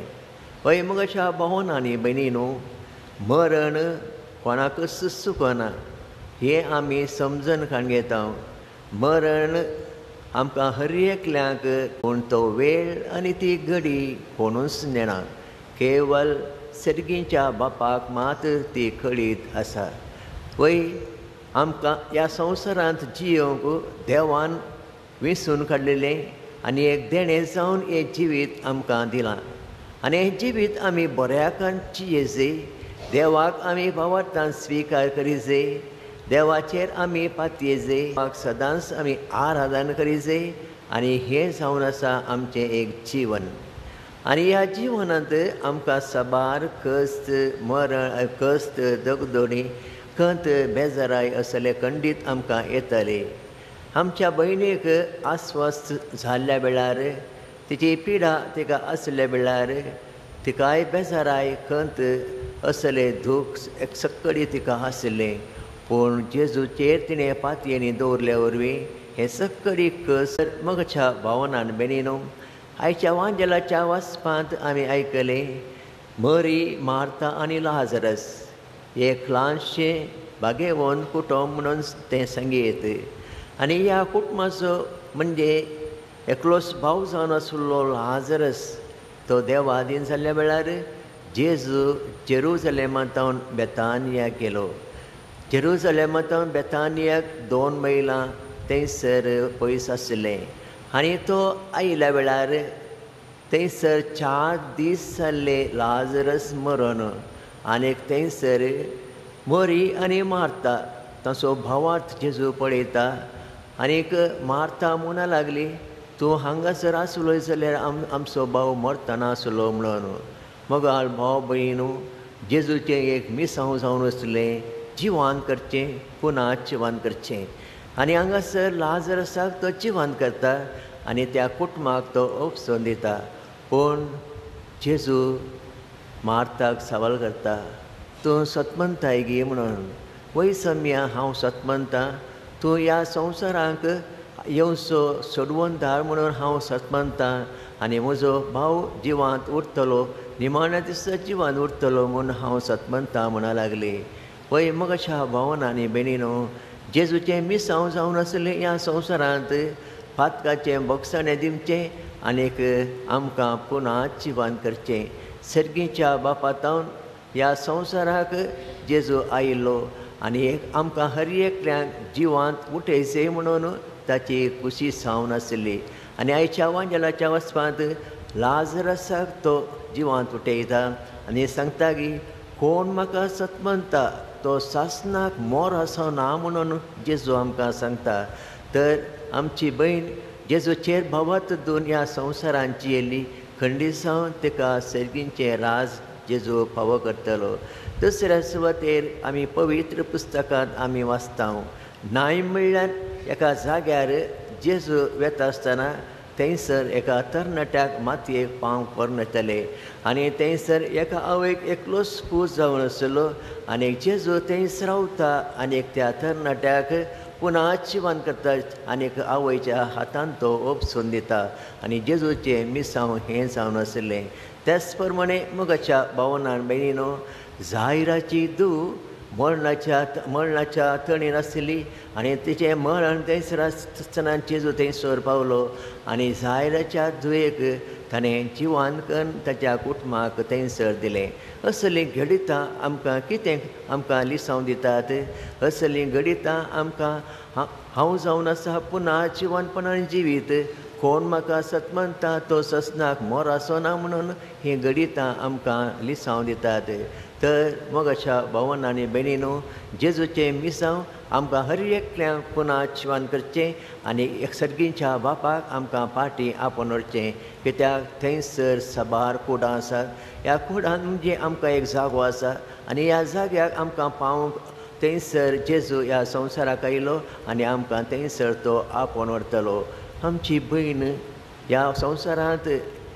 पय मग अशा भावन आनी न्हू मरण कोणाकच सुकना हें आमी समजून काण घेता मरण आमकां हर एकल्यांक पूण तो वेळ आनी ती घडी कोणूच नेना केवल सर्गीच्या बापाक मात ती कळीत आसा. वय आमकां ह्या संवसारांत जियोंक देवान वेंचून काडलेलें आनी एक देणें जावन हें जिवीत आमकां दिलां. आनी हें जिवीत आमी बऱ्याकान जियेजे देवाक आमी भावार्थान स्विकार करीजे. देवाचेर आमी पातयेजे सदांच आमी आराधन करीजे. आनी हें जावन आसा आमचें एक जिवन. आनी ह्या जिवनांत आमकां सबार कस्त मरण कस्त दगदोणी खंत बेजाराय असले खंडीत आमकां येतले. आमच्या भयणीक अस्वस्थ जाल्ल्या वेळार तिची पिडा तिका आसल्या वेळार तिकाय बेजाराय खंत असले दूख एक सक्कडी तिका आसलें पूण जेजूचेर तिणें पातयेनी दवरल्या वरवीं हें सक्कडी कसर मगच्या भावनान बेणीनो आयच्या वांजेलाच्या वाचपांत आमी आयकलें मरी मार्ता आनी लाजरस. एक ल्हानशें बागेवन कुटुंब म्हणून तें संगीत. आनी ह्या कुटुंबाचो म्हणजे एकलोच भाव जावन आशिल्लो लाजरस तो देवादीन जाल्ल्या वेळार जेजू जेरुजलेमांतावन बेतानिया गेलो. जेरुजलेमांतावन बेतानियाक दोन मैलां थंयसर पयस आसलें आनी तो आयिल्ल्या वेळार थंयसर चार दीस जाल्ले लाजरस मरोन आनीक थंयसर मोरी आनी मारता ताचो भावार्थ जेजू पळयता आनीक मारता म्हणा लागली तूं हांगासर आसलो जाल्यार आम आमचो भाव मरतना आसलो म्हणून. मगाळ भाव भयणू जेजूचें एक मिसांव जावन आसलें जिवान करचें पुना जिवान करचें. आनी हांगासर लाजर आसाक तो जिवान करता आनी त्या कुटुंबाक तो उपसून दिता. पूण जेजू मार्ताक सवाल करता तूं सतमंताय गे म्हणून वय सम्या हांव सतमंता तूं ह्या संवसाराक सो सोडवून धाड म्हणून हांव सतमंता. आनी म्हजो भाव जिवांत उरतलो निमाण्या दिसा जिवांत उरतलो म्हूण हांव सतमंता म्हणा लागली. पळय मग अशा भावनांनी बेणीनो जेजूचें मिसांव जावन आसलें ह्या संवसारांत फातकाचें बक्षणें दिवचें आनीक आमकां पुना जिवान करचें. सर्गीच्या बापातावन ह्या संवसाराक जेजू आयिल्लो. आनी एक आमकां हर एकल्यान जिवांत उठयचे म्हणून ताची खुशी सावन आसली. आनी आयच्या वांजलाच्या वचपांत लाजरसाक तो जिवांत उठयता आनी सांगता की कोण म्हाका सत तो सासनाक मोर आसो ना म्हणून जेजू आमकां सांगता. तर आमची भयण जेजूचेर भवत दोन ह्या संवसारांची येयली खंडी सावन तिका सर्गींचे राज जेजू फावो करतलो. दुसऱ्या सुवातेर आमी पवित्र पुस्तकांत आमी वाचता नाय म्हणल्यार एका जाग्यार जेजू वेता आसतना थंयसर एका तरणाट्याक मातयेक पांव परनतले आनी थंयसर एका आवयक एकलोच पूज जावन आसलो आनी जेजू थंयसर रावता आनी त्या तरणाट्याक पुन्हा जिवन करता आनी आवयच्या हातान तो ओपसून दिता आनी जेजूचें मिसांव हें जावन आसलें. त्याच प्रमाणे मुगाच्या भावनान भयणीनो जायराची धूव मरणाच्या मरणाच्या तणीन आसली आनी तिचें मरण थंयसर आसतना जेजू थंयसर पावलो आनी जायराच्या दुयेक ताणें जिवान करून ताच्या कुटुंबाक थंयसर दिलें. असलीं घडितां आमकां कितें आमकां लिसांव दितात? असलीं घडितां आमकां हांव जावन आसा पुना जिवनपणान जिवीत. कोण म्हाका सतमंता तो ससनाक मोर आसो ना म्हणून हीं घडितां आमकां लिसांव दितात. तर मग अशा भावन आनी भयणीनो जेजूचे मिसांव आमकां हर एकल्यांक पुना शिवान करचें आनी एक सर्गींच्या बापाक आमकां पाटी आपोवन व्हरचें कित्याक थंयसर साबार कुडां आसात ह्या कुडान म्हणजे आमकां एक जागो आसा आनी ह्या जाग्याक आमकां पावूंक थंयसर जेजू ह्या संवसाराक आयलो आनी आमकां थंयसर तो आपोवन व्हरतलो. आमची भयण ह्या संवसारांत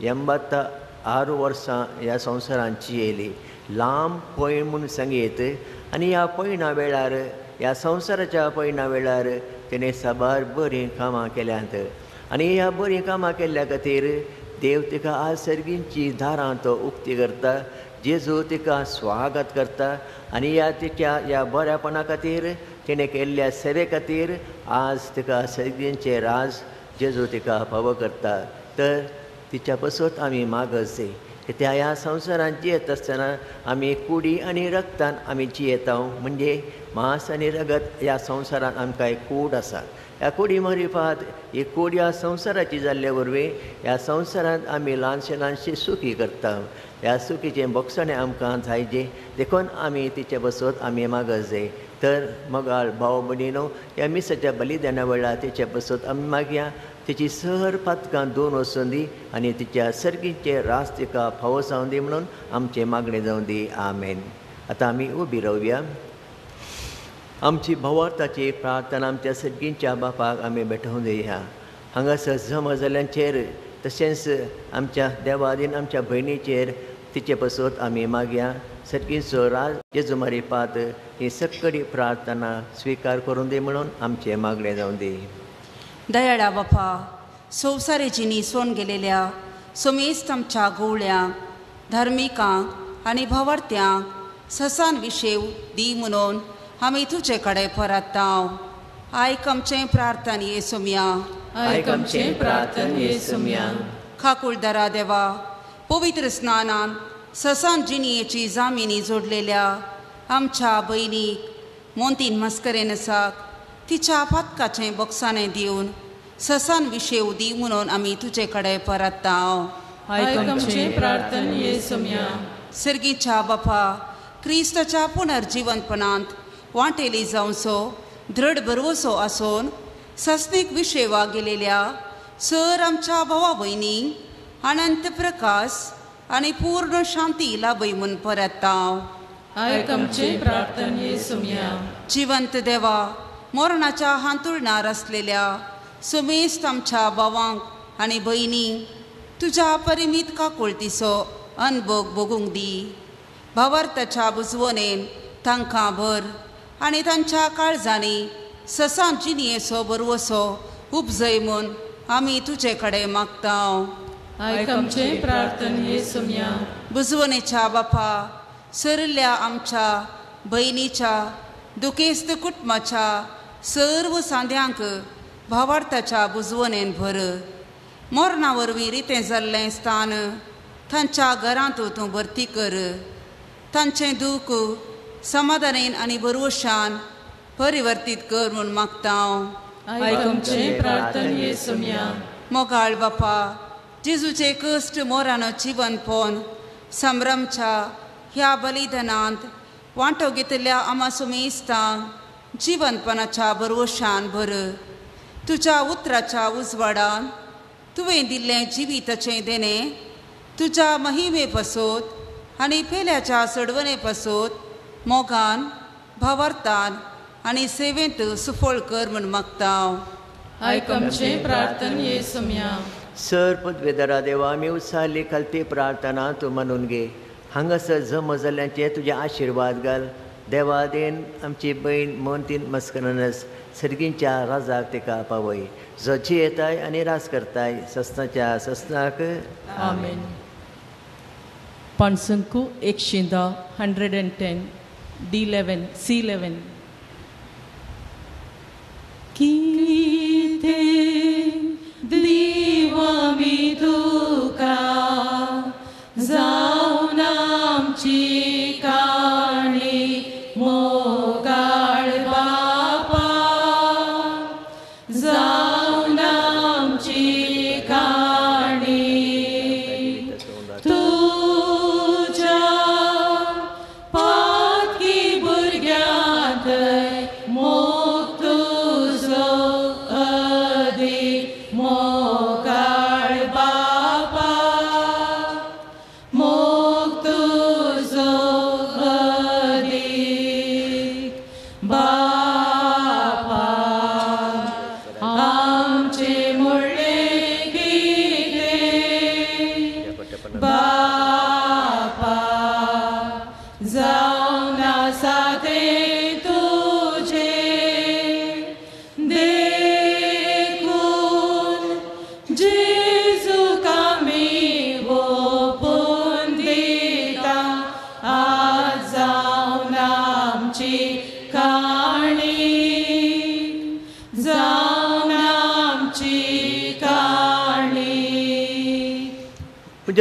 एंबात्ता आरू वर्सां ह्या संवसारांची येयली. लांब पयण म्हूण सांगीत आनी ह्या पयणा वेळार ह्या संवसाराच्या पयणा वेळार तिणें साबार बरीं कामां केल्यांत आनी ह्या बरीं कामां केल्ल्या खातीर देव तिका आज सर्गींची दारां तो उक्ती करता जेजू तिका स्वागत करता आनी ह्या तिच्या ह्या बऱ्यापणा खातीर तिणें केल्ल्या सेवे खातीर आज तिका सर्गींचे राज जेजू तिका फावो करता तर तिच्या पासून आमी मागत जाय त्या ह्या संवसारांत जियेत आसतना आमी कुडी आनी रगतान आमी जियेता म्हणजे मांस आनी रगत ह्या संवसारांत आमकां एक कूड आसा ह्या कुडी मरिफात ही कूड ह्या संवसाराची जाल्ल्या वरवीं ह्या संवसारांत आमी ल्हानशे ल्हानशे सुखी करता ह्या सुखीचें बोगसणें आमकां जायचें देखून आमी तिचे बसत आमी मागत जाय. तर मगाळ भाव भयणीनो ह्या मिसाच्या बलिदाना वेळार तिचे बसत आमी मागया. तिची सहर पातकां दोन वचून दी आनी तिच्या सर्गीचे रास तिका फावो जावं दी म्हणून आमचें मागणें जावं दी. आमेन. आतां आमी उबी रावया आमची भवार्थाची प्रार्थना आमच्या सर्गींच्या बापाक आमी भेटोवंक दिया. हांगासर जमा जाल्यांचेर तशेंच आमच्या देवादीन आमच्या भयणीचेर तिचे पसून आमी मागया. सर्गीचो राज जेजुमारी पात ही सकडी प्रार्थना स्विकार करून दी म्हणून आमचें मागणें जावं दी. दयाळा बापा संवसाराची न्हिसवून गेलेल्या समेस्त आमच्या गोवळ्यांक धर्मिकांक आनी भवर्त्यांक ससान विशेव दी म्हणून आमी तुजे कडेन परतता आयक आमचें प्रार्थन येसुम्या आयक आमचें प्रार्थन येसुम्या खाकुळदरा देवा पवित्र स्नानान ससान जिनियेची जामिनी जोडलेल्या आमच्या भयणीक मोंतीन मस्करेन आसाक तिच्या पातकाचें बॉक्साणें दिवन ससान विशेव दी म्हणून आमी तुजे कडेन परतता आयक आमचें प्रार्थन येसुम्या सर्गीच्या बापा क्रिस्ताच्या पुनर्जिवंतपणांत वांटेली जावचो दृढ भरवसो आसून सस्नीक विशेवा गेलेल्या सर आमच्या भावा भयणी अनंत प्रकाश आनी पूर्ण शांती लाभय म्हूण परतता आयक आमचें प्रार्थन येसुम्या जिवंत देवा मरणाच्या हांतुरणार आसलेल्या समेस्त आमच्या भावांक आनी भयणी तुज्या परिमीत काकुळतीचो अनभोग भोगूंक दी भावार्थाच्या बुजवणेन तांकां भर. आनी तांच्या काळजांनी ससां जिनियेचो बरवसो. उपजय म्हूण आमी तुजे कडेन मागता आयक आमचें प्रार्थन येसुम्या बुजवणेच्या बापा सरल्या आमच्या भयणीच्या दुखेस्त कुटुंबाच्या सर्व सांद्यांक भावार्थाच्या बुजवणेन भर. मरणा वरवीं रितें जाल्लें स्थान. तांच्या घरांत तूं भरती कर. तांचें दूख समाधानेन आनी बरवशान परिवर्तीत कर म्हूण मागता येसुम्या मोगाळ बापा जेजूचे कश्ट मोरानो जिवन पोवन संभ्रमच्या ह्या बलिदानांत वांटो घेतल्या आमा सुमेस्तांक जिवंतपणाच्या भरवशान भर. तुज्या उतराच्या उजवाडान तुवें दिल्लें जिविताचें देणें तुज्या महिमे पासोत आनी पेल्याच्या सडवणे पासोत मोगान भावार्थान आनी सेवेंत सुफळ कर म्हूण मागता. आयकमचे प्रार्थन येसुम्या सर पदवेदारा देवा आमी उत्साहली खालती प्रार्थना तूं मानून घे. हांगासर जम जाल्ल्यांचे तुजे आशिर्वाद घाल. देवा देन आमची बहीण मोहनतीन मस्करनस सर्गींच्या राजाक तेका पावय. जोची येताय आनी रास करताय. सस्नाच्या सस्नाक. आमेन. पणसंकू एकशे धा hundred and ten D eleven C eleven किते दिवा मी तुका जाऊन आमची काणी मोगाळ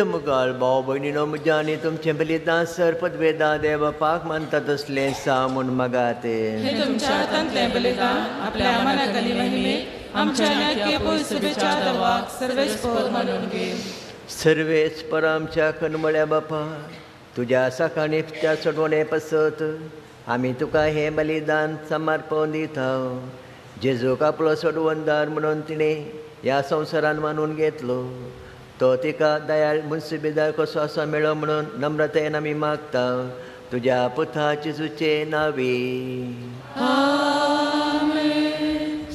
मुगाळ भाव भयणीनो म्हज्या आनी तुमचें बलिदान सर पदवेदा देव पाक मानता तसलें सा म्हूण मागाते. हे तुमच्या हातांतले बलिदान आपल्या मनाखाली महिमे आमच्या नाटके पयसुबेच्या दवाक सर्वेश पोर घे. सर्वेच परमच्या कनमळ्या बापा तुज्या सकाळी त्या चडवणे पसत. आमी तुका हें बलिदान समर्पण दिता जेजूक आपलो सोडवंदार म्हणून तिणें ह्या संवसारान मानून घेतलो. तो तिका दयाळ मुन्सिबेदार कसो असो मेळो म्हणून नम्रतेन आमी मागता. तुज्या पुता जेजूचे नावी.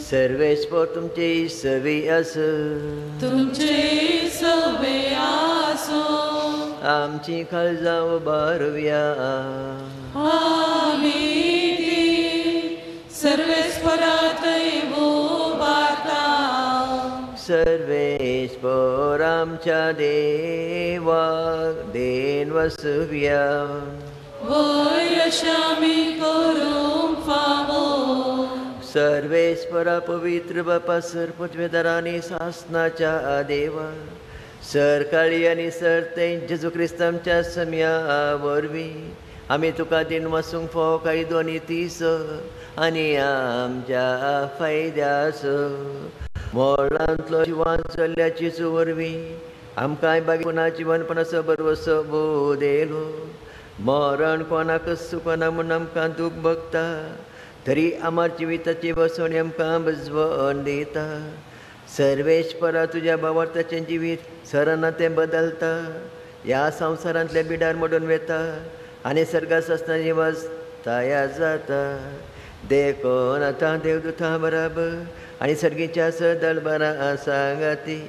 सर्वेस्पर तुमचे सवी आस तुमचे सवे आसो आमची काळजां उबारव्या आमी ती सर्वेस्परातय उबारता सर्वेस्पर आमच्या देवाक देन वसव्या. वयशामी करूंक फावो सर्वेस्परा पवित्र बापा सर पृथ्वेदारांनी सासनाच्या देवा. सर काळी आनी सर ते जेजू क्रिस्तांच्या सम्या वरवीं आमी तुका दिन वसूंक फोव काही दोनी तीस. आनी आमच्या फायद्यास. मोळांतलो जिवान चल्ल्याची सुवरवी. आमकांय बागी पुना जिवनपणाचो बरवसो बोदेलो मरण कोणाक सुकना म्हूण आमकां दूख भोगता तरी आमार जिविताची वसोणी आमकां बजवण दिता. सर्वेश परा तुज्या भावार्थाचें जिवीत सरना तें बदलता. ह्या संवसारांतले बिडार मोडून वेता. आनी सर्गास आसतना जिवास तयार जाता. देखून आतां देवदूतां बराबर. आनी सर्गीच्या दळबरां सांगाती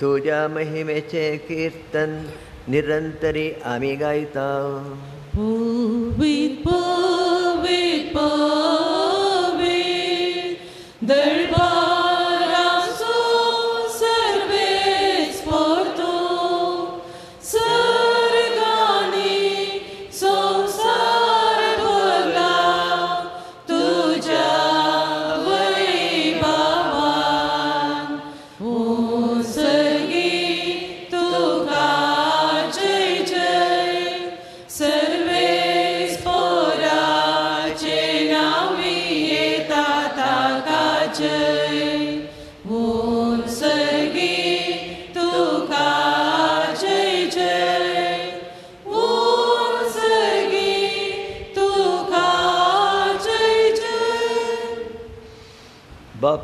तुज्या महिमेचे किर्तन निरंतरी आमी गायता. Povit, povit, povit, दरबार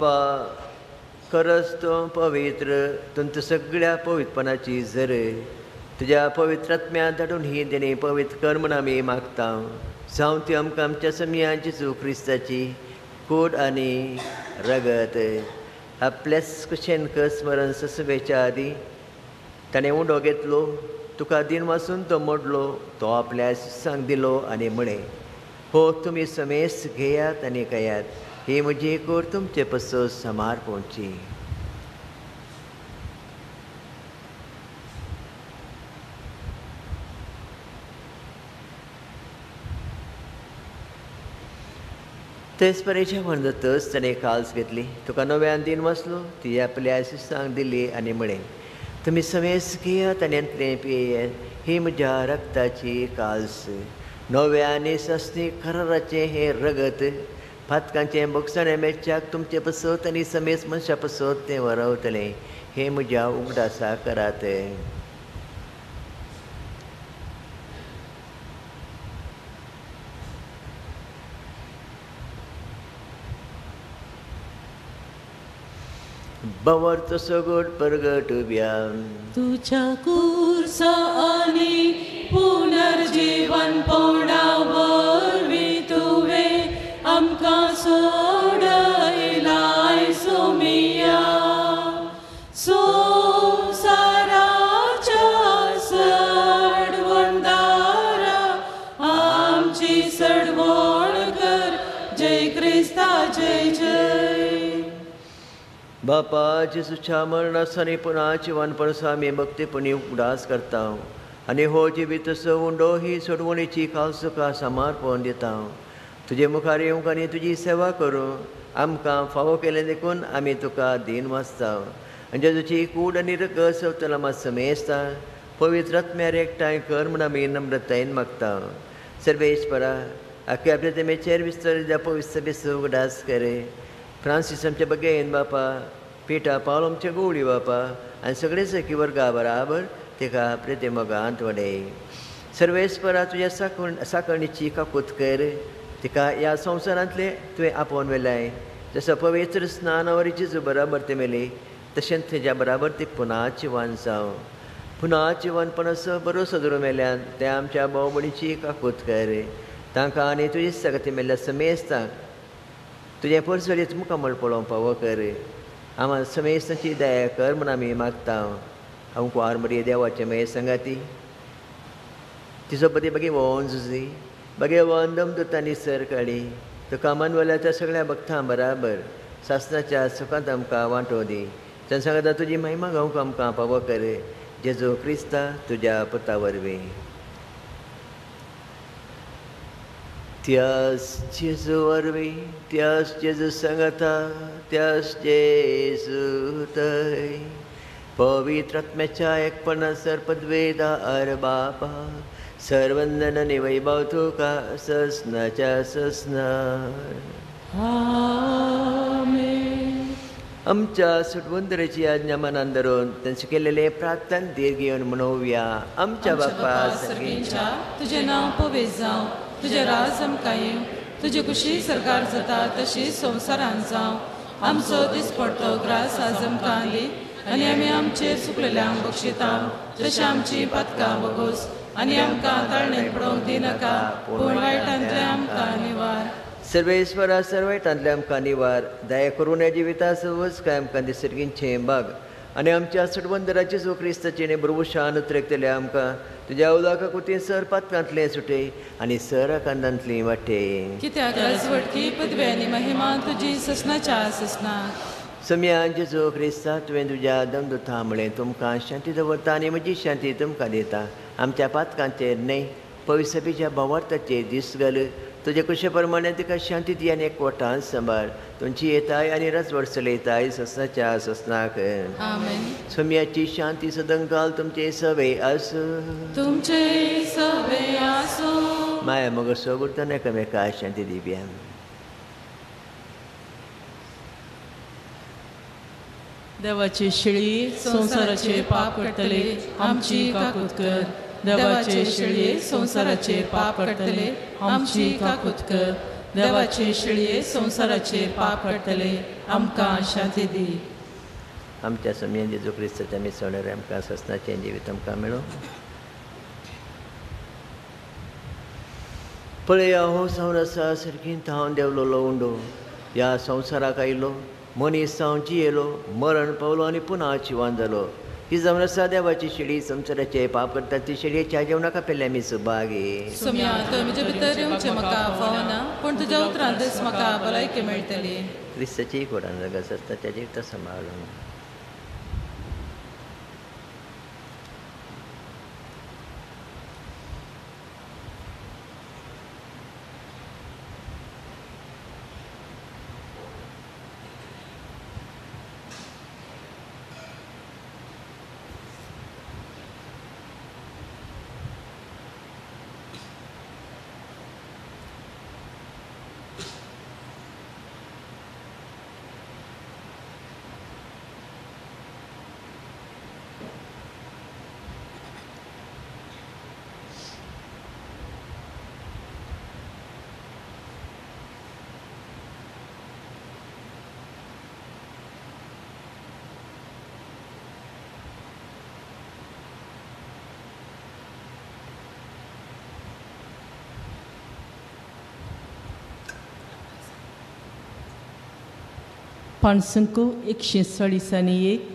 बापा खरंच तो पवित्र तुमच्या सगळ्या पवित्रपणाची झर तुझ्या पवित्रात्म्या धाडून ही देणे पवित्र कर म्हूण आमी मागता जावं ती आमकां आमच्या समियांची चूक क्रिस्ताची कूड आनी रगत. आपल्याच कुशेन कस स्मरण ससभेच्या आदी ताणें उडो घेतलो तुका दिन वाचून तो मोडलो तो आपल्या सांग दिलो आनी म्हणे हो तुमी समेस घेयात आनी कयात. ही म्हजी कोर तुमचे पसो समार पोवची तेच परेच्या म्हणतच ताणें काल्स घेतली तुका नव्यान दिन वसलो ती आपल्या आशिस्तांक दिली आनी म्हणे तुमी समेस घेयात आनी अंतरें पियेयात ही म्हज्या रक्ताची काल्स नव्या आनी सस्ती खराराचें हें रगत फातकांचें बोक्साणें मेच्याक तुमचे पसत आनी समेस मनशा पसत तें वरवतलें. हें म्हज्या उगडासा करात बवर तसो गोड परगट उब्या तुझ्या कुर्सा आनी बापा जेजूच्या मरणासानी पुनाची वानपणसा आमी भक्तीपणी उडास करता आनी हो जिवीत उंडो ही सोडवणीची कालसुका समर्पण दिता तुजे मुखार येवंक आनी तुजी सेवा करूं। आमकां फावो केलें देखून आमी तुका दिन वाचता आनी जेजूची कूड आनी रगत सवतला मात समेस्ता पवित्रात्म्यार एकठांय कर म्हूण आमी नम्रतायेन मागता सर्वेश्वरा आख्या प्रतिमेचेर विस्तारिल्ल्या पवित्र बेसू उगडास करे। फ्रांसीस आमच्या बगेन बापा पिठा पावल आमच्या गोवळी बापा आनी सगळे सखी वर्गा बराबर तिका मोगांत वडय सर्वेस्परा तुज्या साकण साकणीची काकूत कर तिका ह्या संवसारांतले तुवें आपोवन वेलाय जसो पवित्र स्नानावरीची जो बराबर ते मेले तशेंच तेज्या बराबर ती पुनाची वान जावं पुनाची असो बरो सदरो मेल्यान ते आमच्या भाव काकूत कर तांकां आनी तुजी सगती मेल्ल्या समेस्तांक तुजें परसरीच मुखामळ पळोवंक पावो कर आम्हा समेस्ताची दया कर म्हण आमी मागता हांव कुवार मरी देवाचे सांगा ती तिचो पती बगी वोन झुजी बगे वंदम दुतांनी सर काडी तुका मानवल्या वल्याच्या सगळ्या भक्तां बराबर सासनाच्या सुखांत आमकां वांटो दी तेन्ना सांगता तुजी महिमा गावंक आमकां पावो कर जेजो क्रिस्ता तुज्या पुता वरवीं त्यास जेजू वरवीं त्यास जेजू सांगता त्यास जेजू थंय पवित्रात्म्याच्या एकपणा सरपद्वेदा अर बापा सर्वंदन आणि वैभव तुका ससनाच्या आमेन आमच्या सुटवंदरेची आज्ञा मनान धरून तांचे केलेले प्रार्थन दीर घेवन मनोवया आमच्या बापा सर्गींच्या तुझे नाव पवित्र जावं तुझे राज आमकां तुझे तुजी कुशी सरकार जाता तशी संवसारान जावं आमचो दीस पडतो ग्रास आज आमकां दी आनी आमी आमचेर चुकलेल्यांक बक्षिता तशी आमची पातकां बगोस आनी आमकां ताळणेत पडोवंक दिनाका पूण वायटांतले आमकां निवार. सर्वेश्वरा सर्वेटांतले आमकां निवार. दया करून हे जिविता सवच काय आमकां दिसर्गींचे बाग आनी आमच्या सुटबंदराची जो क्रिस्ताची न्ही प्रभुशान उतरेकतले आमकां तुज्या उदका कुती सर पातकांतलें सुटय आनी सर कांदांतलीं वाटे. कित्याक? राजवटकी पदवी आनी महिमा तुजी ससनाच्या ससना. सम्यांचे जो क्रिस्ता तुवें तुज्या दंद थांबलें तुमकां शांती दवरता आनी म्हजी शांती तुमकां दिता. आमच्या पातकांचेर न्हय पविसभेच्या भावार्थाचेर दीस घाल तुजे कशे प्रमाणे तिका शांती आनी एकवटान सांबाळ तुमची येताय आनी रजवड चलयताय ससनाच्या ससनाक। सम्याची शांती सदंकाल तुमचे सवे आस। तुमचे सवे आसो। माया मग सोगुरतान एकामेका शांती दिव्या देवाची शिळी संसाराचे पाप करतले आमची काकूत कर देवाचे शिळये संसाराचे पाप करतले. आमची काकूत कर देवाचे शिळये संसाराचेर पाप काडटले आमकां शांती दी आमच्या समयान जेजू क्रिस्ताच्या मिसवणारे आमकां ससनाचें जिवीत आमकां मेळो. पळय हो सावन आसा सर्गींत हांव देवलोलो उंडो. ह्या संवसाराक आयलो मनीस जावन जियेलो मरण पावलो आनी पुना जिवान जालो. ही जावन आसा देवाची शिडी संवसाराचे पाप करता ती शिडयेच्या जेवणाका पेल्ले आमी सुभागे. सुम्या म्हजे भितर येवचें म्हाका फावना पूण तुज्या म्हाका भलायकी मेळटली क्रिस्ताची कोडान जगस आसता तेजे तो सांबाळून पाणसंको एकशे चाळीस आणि एक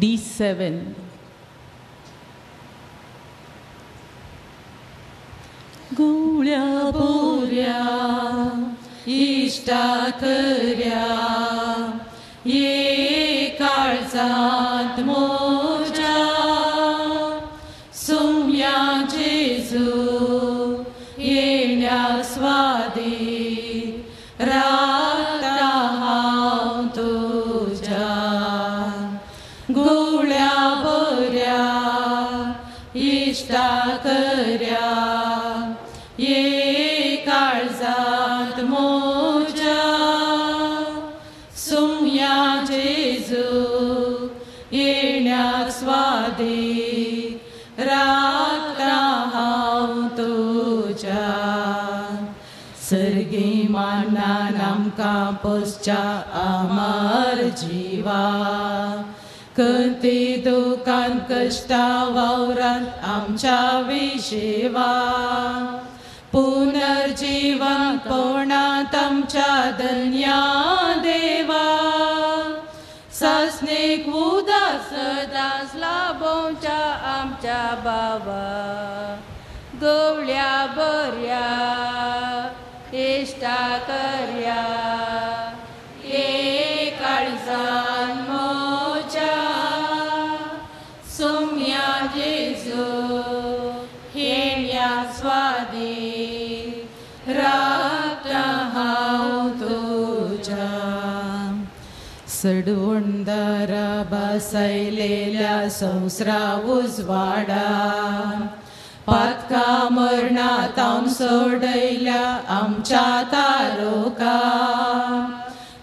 डी सेवन. गुळ्या बोऱ्या इश्टा पोसच्या आमार जिवा. करते दुकान कष्टा वावरान आमच्या विशेवा पुनर्जीवन कोणात आमच्या धन्या देवा. सासनेक उदास सदांच लाभोवच्या आमच्या बाबा. गवळ्या बऱ्या सडवणदारा बसयलेल्या संसरा उजवाडा. पातका मरणा आम सोडयल्या आमच्या तारोका.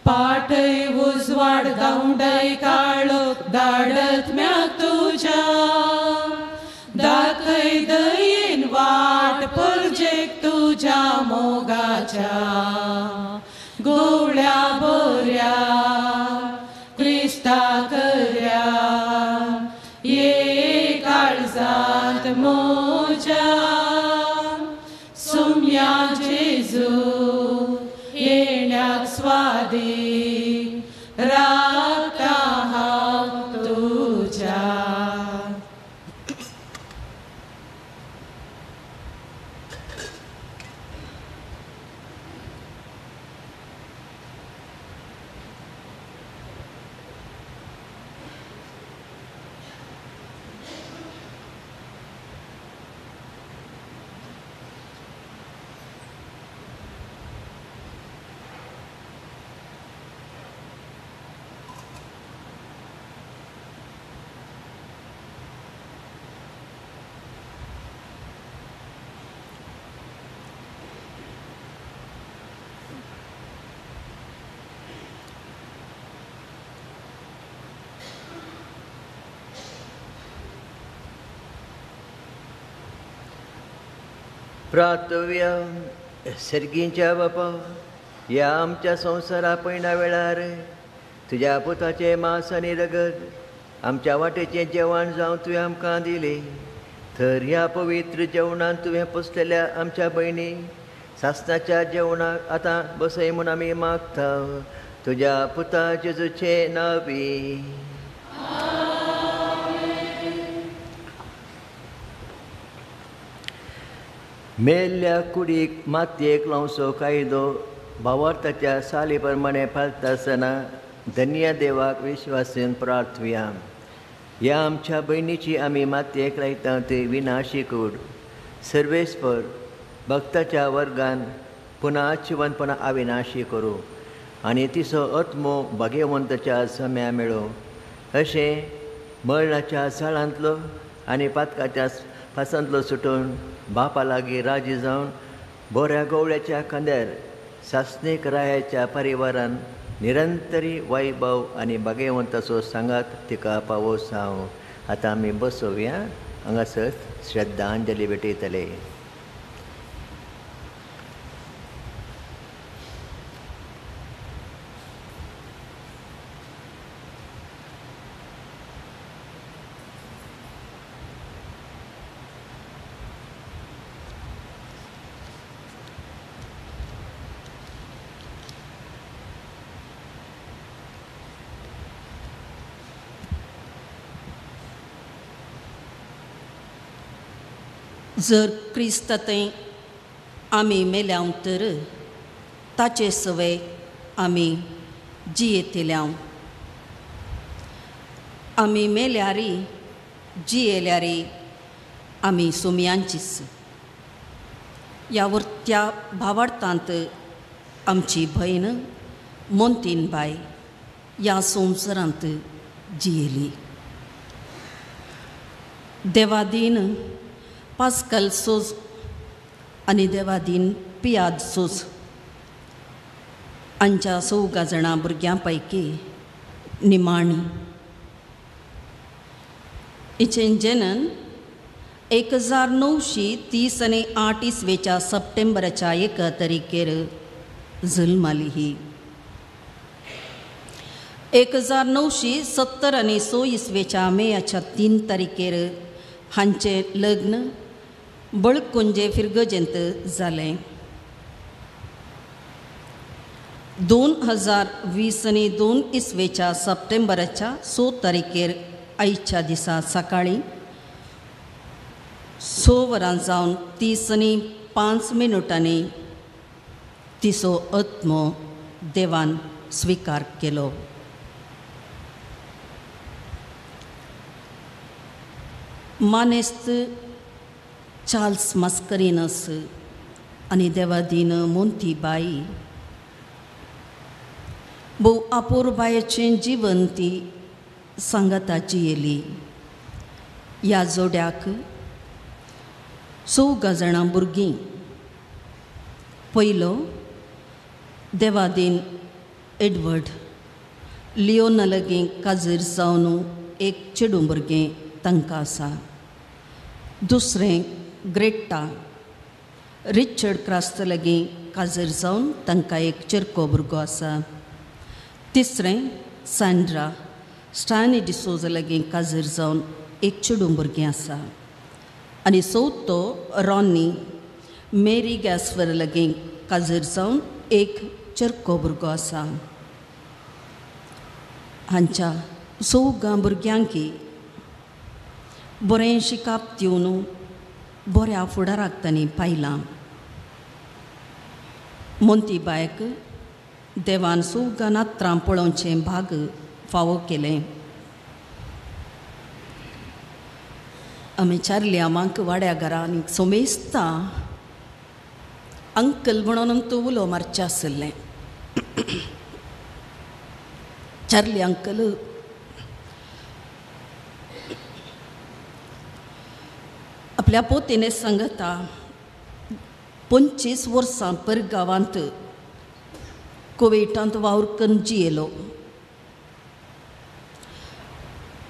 पाठय उजवाड गावडय काळोख धाडत म्याक तुझ्या. दाखय दयेन वाट परजेक तुझ्या मोगाच्या. प्रातव्या सर्गींच्या बापा ह्या आमच्या संवसारा पयल्या वेळार. तुज्या पुताचे मांस आनी रगत आमच्या वाटेचें जेवण जावं तुवें आमकां दिलें. तर ह्या पवित्र जेवणान तुवें पोसलेल्या आमच्या भयणी सासणाच्या जेवणाक आतां बसय म्हूण आमी मागता तुज्या पुता जेजूचें नावी. मेल्ल्या कुडीक मातयेक लावचो कायदो भावार्थाच्या साली प्रमाणे पाळटा आसतना धन्य देवाक विश्वासून प्रार्थुया ह्या आमच्या भयणीची आमी मातयेक लायता ते विनाशी कूड. सर्वेस्पर भक्ताच्या वर्गान पुना जिवनपणा अविनाशी करूं. आनी तिचो आत्मो भाग्यवंताच्या सम्या मेळो. अशें मळणाच्या झाडांतलो आनी पातकाच्या फासांतलो सुटून बापा लागीं राजी जावन बोऱ्या गवळ्याच्या खांद्यार सासणीक रायाच्या परिवारान निरंतरी वैभव आनी असो सांगात तिका पावोस हांव. आतां आमी बसोवया. हांगासर श्रद्धांजली भेटयतले. जर क्रिस्तातय आमी मेल्यां तर ताचे सवय आमी जियेतल्याव आमी मेल्यारी जियेल्यारी आमी सोमयांचीच. ह्या वर्त्या भावार्थांत आमची भयण मोंतीन बाय ह्या संवसारांत जियेली. देवादीन पास्कल सोज आनी देवादीन पियाद सोज हांच्या चौगा जाणां भुरग्यां पैकी निमाणी. हिचें जनन एक हजार णवशी तीस आनी आठ इसवेच्या सप्टेंबराच्या एका तारीखेर जल्माली ही एक हजार णवशी सत्तर आनी स इसवेच्या मेयाच्या तीन तारीखेर हांचें लग्न बळकुंजे फिरगजंत जालें दोन हजार वीस आनी दोन इसवेच्या सप्टेंबराच्या स तारीखेर आयच्या दिसा सकाळीं स वरां जावन तीस आनी पांच मिनटांनी तिचो आत्मो देवान स्विकार केलो. मानेस्त चार्ल्स मास्करिनस आनी देवादीन मोंतीबाई. भोव अपुरबायेचें जिवन ती सांगाताची येली. ह्या जोड्याक चौगा जाणां भुरगीं पयलो देवादीन एडवर्ड. लिओना लगीं काजर जावन एक चेडूं भुरगें तांकां आसा दुसरें ग्रेट्टा रिचर्ड क्रास्त लागीं काजर जावन तांकां एक चिरको भुरगो आसा. तिसरें सँड्रा स्टॅनी डिसोजा लागीं काजर जावन एक चेडूं भुरगें आसा. आनी चवथो रॉनी मेरी गॅसवर लागीं काजर जावन एक चिरको भुरगो आसा. हांच्या चौगा भुरग्यांकी बरें शिकाप दिवन बऱ्या फुडाराक तांणी पायलां मोंती बायक देवान सुगनात्रां पळोवचें भाग फावो केलें आमी चारली आमांक वाड्या घरांनी सोमेस्ता अंकल म्हणून तूं उलो मारचें आसलें चार्ली अंकल आपल्या पोतीने सांगता पंचवीस वर्सां पर गांवांत कोविटांत वावर करून जियेलो.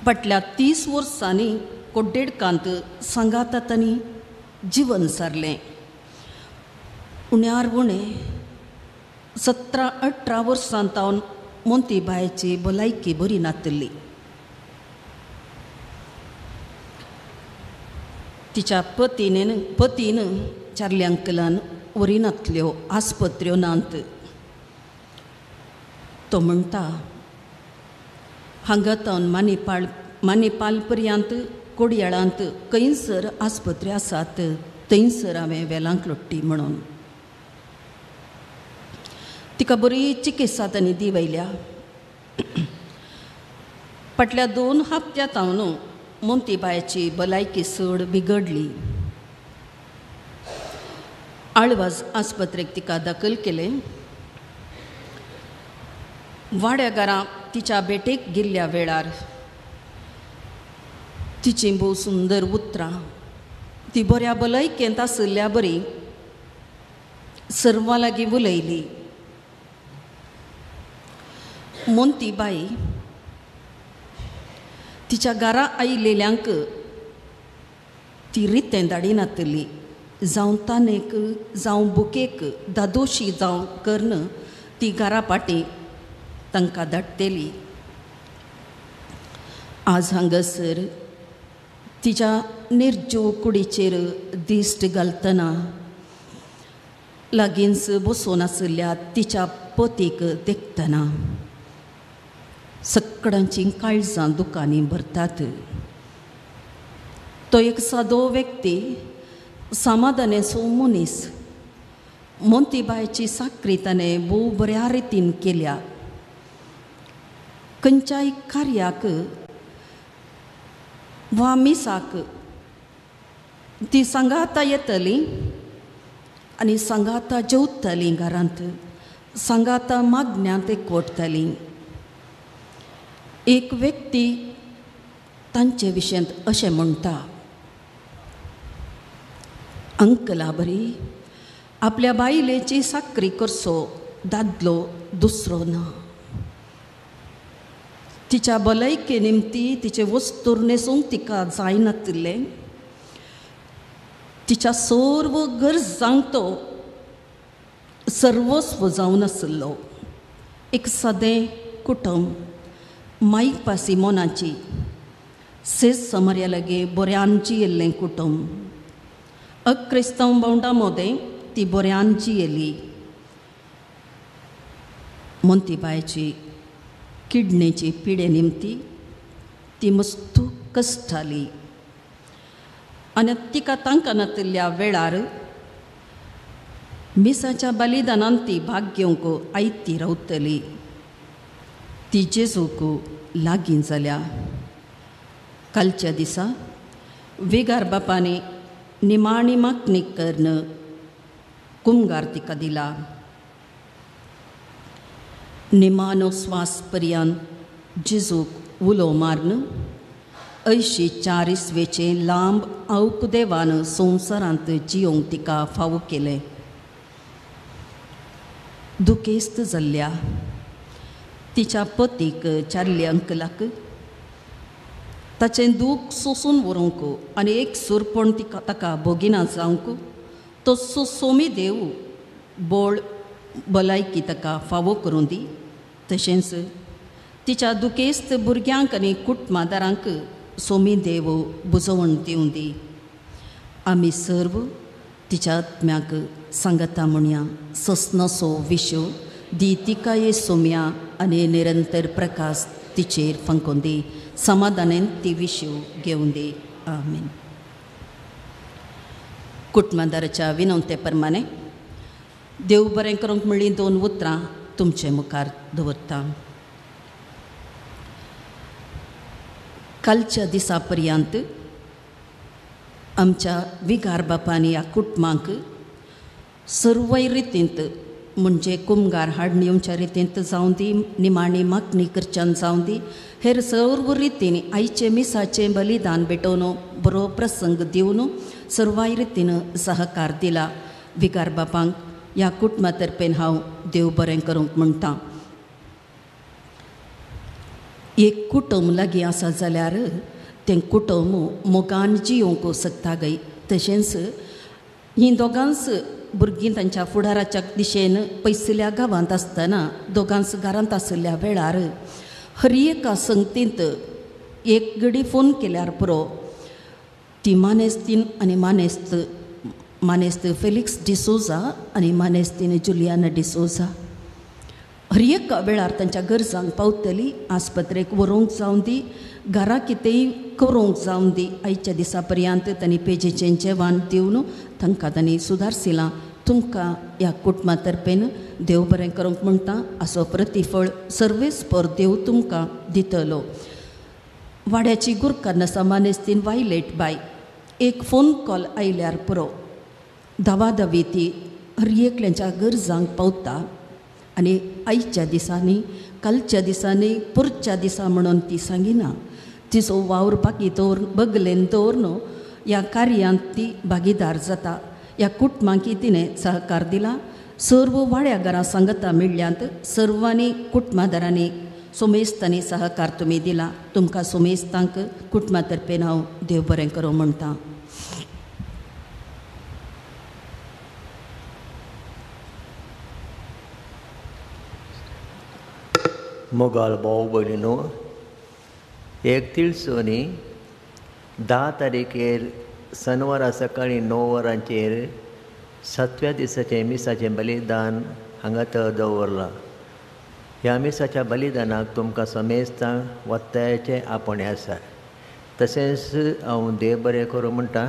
फाटल्या तीस वर्सांनी कोड्डेडकांत सांगाता तांणी जिवन सारलें. उण्यार उणें सतरा अठरा वर्सां तावन मोंती भलायकी बरी नातली. तिच्या पतीने पतीन चार्ली अंकलान वरिनातल्यो आस्पत्र्यो नांत तो म्हणटा हांगा तावन मानेपाळ मानेपाल पर्यंत कोडयाळांत खंयसर आसपत्र्यो आसात थंयसर हांवें वेलांक लोट्टी म्हणून. तिका बरी चिकित्सा तांणी दिवयल्या. <clears throat> फाटल्या दोन हप्त्या न्हू मोंतीबायची भलायकी चड बिगडली आळवाज आस्पत्रेक तिका दाखल केले. वाड्या घरां तिच्या बेटेक गेल्ल्या वेळार तिची भोव सुंदर उतरां ती बऱ्या भलायकेंत आसल्या बरी सर्वां लागीं उलयली. मोंतीबाई तिच्या घरा आयिल्ल्यांक ती रित्ते दाडी नातली जावं तानेक जावं बुकेक दादोशी जावं कर्ण ती घरा पाटी तांकां धाडटली. आज हांगासर तिच्या निर्जो कुडीचेर दिश्ट घालतना लागींच बसून आसल्या तिच्या पतीक देखतना. सकडीं काळजां दुकांनी भरतात. तो एक सादो व्यक्ती समाधानेचो मनीस मोतीबायची साकरी ताणें भोव बऱ्या रितीन केल्या. खंयच्याय कार्याक वा मिसाक ती सांगाता येतली आनी सांगाता जेवतलीं घरांत सांगाता मागण्यांत एकवटतली एक व्यक्ती तांचे विशयांत अशें म्हणटा अंकला बरी आपल्या बायलेची साकरी करचो दादलो दुसरो ना. तिच्या भलायके निमती तिचे वस्तूर न्हेसूंक तिका जायनातले तिच्या सर्व गरजांक तो सर्वस्व जावन आसलो एक सदें कुटुंब. माईक पासी मोनाची. सेस समर्या लगे बोऱ्यांची येल्लें कुटुंब. अक्रिस्तंव भोंवडा मोदें ती बोऱ्यांची येली. मोंतीबायची किडणेची पिडे निमती ती मस्तू कश्टाली आनी तिका तांकां नातिल्ल्या वेळार मिसाच्या बलिदानान ती भाग घेवंक आयती रावतली. तिचे जेजूक लागीं जाल्या कालच्या दिसा वेगार बापाने निमाणी मागणी कर्ण कुमगार तिका दिला. निमानो स्वास पर्यंत जिजूक उलो मारन ऐशी चार इस्वेचे लांब अवक संवसारांत जियोंक तिका फावो केलें. दुखेस्त जाल्ल्या. तिच्या पतीक चारले अंकलाक ताचें दूख सोंसून व्हरूंक आनी एक सुरपण तिका ताका भोगिना जावंक तो सोमी देव बोळ भलायकी ताका फावो करूं दी तशेंच तिच्या दुखेस्त भुरग्यांक आनी कुटमादारांक सोमी देव बुजवण दिवं दी आमी सर्व तिच्या आत्म्याक सांगता म्हणया ससनसो विशो दी तिका ये सोम्या आनी निरंतर प्रकाश तिचेर फंकोवन दी समाधानान ती विशो घेवन दी आमीन कुटुंबादाराच्या विनंते प्रमाणे देव बरें करूंक म्हणलीं दोन उतरां तुमचे मुखार दवरता कालच्या दिसा पर्यंत आमच्या विगार बापांनी ह्या कुटुंबांक सर्वय रितींत म्हणजे कुमगार हाडून येवच्या रितींत जावं दी निमाणी मागणी करच्यान जावंदी हेर सर्व रितीन आयचे मिसाचें बलिदान भेटोवन बरो प्रसंग दिवन सर्वाय रितीन सहकार दिला. विकार बापांक ह्या कुटुंबा तर्फेन हांव देव बरें करूंक म्हणटा. एक कुटुंब लागीं आसा जाल्यार तें कुटुंब मोगान जियोंक सकता गई. तशेंच हीं दोगांच भुरगीं तांच्या फुडाराच्या दिशेन पयसल्या गांवांत आसतना दोगांच घरांत आसल्या वेळार हरी एका संगतींत एक घडी फोन केल्यार पुरो ती मानेस्तीन आनी मानेस्त मानेस्त फेलिक्स डिसोजा आनी मानेस्तीन जुलियाना डिसोजा हरी एका वेळार तांच्या गरजांक पावतली आस्पत्रेक व्हरूंक जावं दी घरा कितेंय करूंक जावं दी आयच्या दिसा पर्यंत तांणी पेजेचें जेवण दिवन तांकां तांणी सुदारसिलां तुमकां ह्या कुटुंबा तर्फेन देव बरें करूंक म्हणटा असो प्रतिफळ सर्वेस्पर देव तुमकां दितलो. वाड्याची गुरकार समानेस्तीन वायलेट बाय एक फोन कॉल आयल्यार पुरो. दवादवी ती हर एकल्याच्या गरजांक पावता आनी आयच्या दिसांनी कालच्या दिसांनी पुरच्या दिसा म्हणून ती सांगिना तिचो वावर बाकी दवर बगलेन दवरन ह्या कार्यांत ती भागीदार जाता. ह्या कुटुंबांकी तिणें सहकार दिला. सर्व वाड्या घरा सांगता मिळ्ळ्यांत सर्वांनी कुटुंबादारांनी सोमेस्तांनी सहकार तुमी दिला. तुमकां सोमेस्तांक कुटुंबा तर्फेन हांव देव बरें करूं म्हणटा मोगाल भाऊ भयणीनो एक न्ही धा तारखेर सनवारा सकाळी णव वरांचेर सातव्या दिसाचें मिसाचें बलिदान हांगा थंय दवरलां ह्या मिसाच्या बलिदानाक तुमकां समेस्तां वत्तायाचें आपणे आसा. तशेंच हांव देव बरें करूं म्हणटा.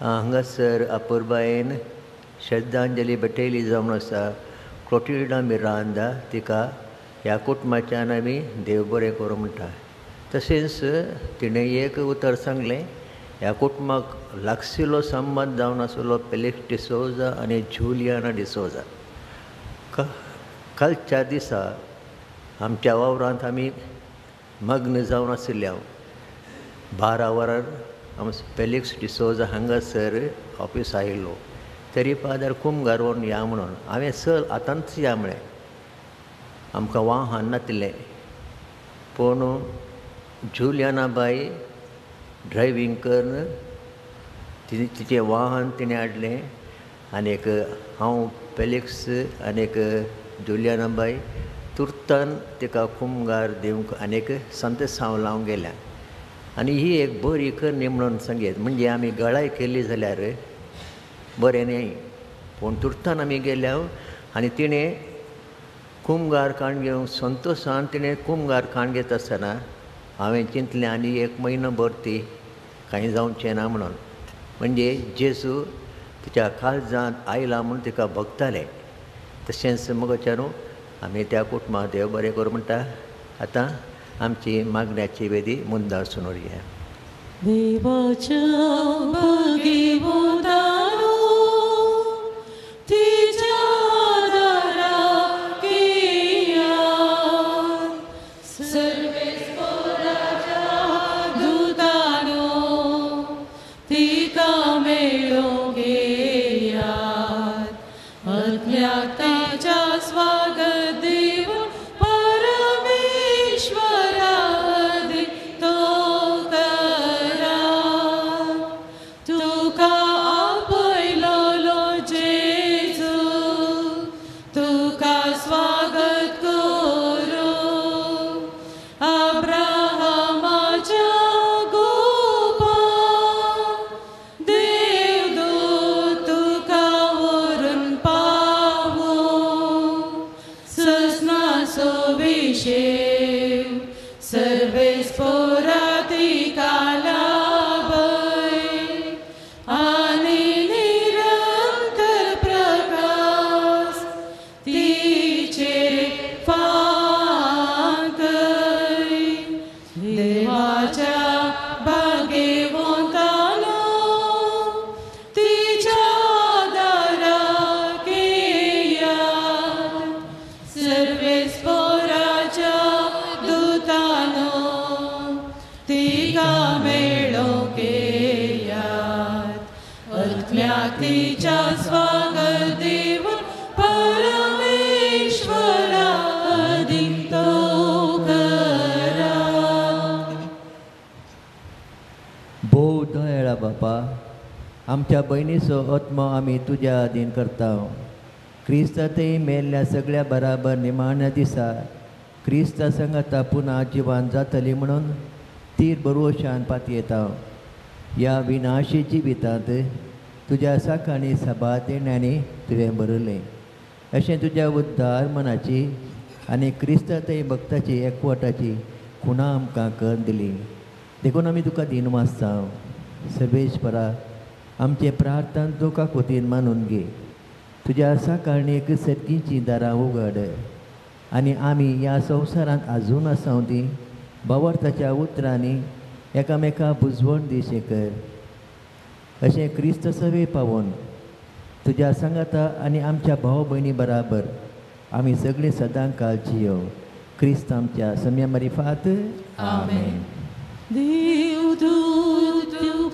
हांगासर अपुर्बायेन श्रद्धांजली बटेली जावन आसा. क्लोटिल्डा मिरांदा तिका ह्या कुटुंबाच्यान आमी देव बरें करूं म्हणटा. तशेंच तिणें एक उतर सांगलें ह्या कुटुंबाक लागशिल्लो संबंद जावन आसलो पेलेक्स डिसोजा आनी जुलियाना डिसोजा क कालच्या दिसा आमच्या वावरांत आमी मग्न जावन आशिल्ल्या बारा वरार आम पेलिक्स डिसोजा हांगासर ऑफिस आयिल्लो तरी पादार कुमगार व्हरून या म्हणून हांवें स आतांच या म्हळें आमकां वाहन नातिल्लें पूण जुलियानाबाई ड्रायवींग करन तिचें वाहन तिणें हाडलें. आनीक हांव पेलिक्स आनीक एक बाई तुर्तान तिका कुमगार दिवंक आनीक संदेश हांव लावंक गेल्या. आनी ही एक बरी करणी म्हणून सांगीत म्हणजे आमी गळाय केली जाल्यार बरें न्ही पूण तुर्तान आमी गेल्या आनी तिणें कुमगार काण घेवंक संतोशान तिणें कुमगार काण घेता आसतना हांवें चिंतलें आनी एक म्हयनो भर ती कांय जावचें ना म्हणून. म्हणजे जेजू तिच्या काळजांत आयला म्हूण तिका भोगताले तशेंच मुगोच्यानू आमी त्या कुटुंबाक देव बरें करूं म्हणटा. आतां आमची मागण्याची वेदी मुंदार सुनोरया देवाच्या आमच्या भयणीचो आत्मो आमी तुज्या अधीन करता क्रिस्तातही मेल्ल्या सगळ्या बराबर निमाण्या दिसा. क्रिस्ता संगता पुन्हा जिवान जातली म्हणून तीर बरोशान पातयेता ह्या विनाशी जिवितांत तुज्या साखणी सभात येण्यानी तुवें बरयलें अशें तुज्या उद्धार मनाची आनी क्रिस्तातय भक्ताची एकवटाची खुणां आमकां कर दिली. देखून आमी तुका दिन वाचता सर्वेश्वरा आमचे प्रार्थन तुका खोतीन मानून घे. तुज्या साकारणेक सर्गीची दारां उगड आनी आमी ह्या संवसारांत आजून आसाव ती भवर्ताच्या उतरांनी एकामेका बुजवण दिशे कर. अशें क्रिस्त सवे पावोन तुज्या सांगाता आनी आमच्या भाव भयणी बराबर आमी सगळीं सदां काळ जियो क्रिस्त आमच्या सम्या मरिफात आमेन. देवदूत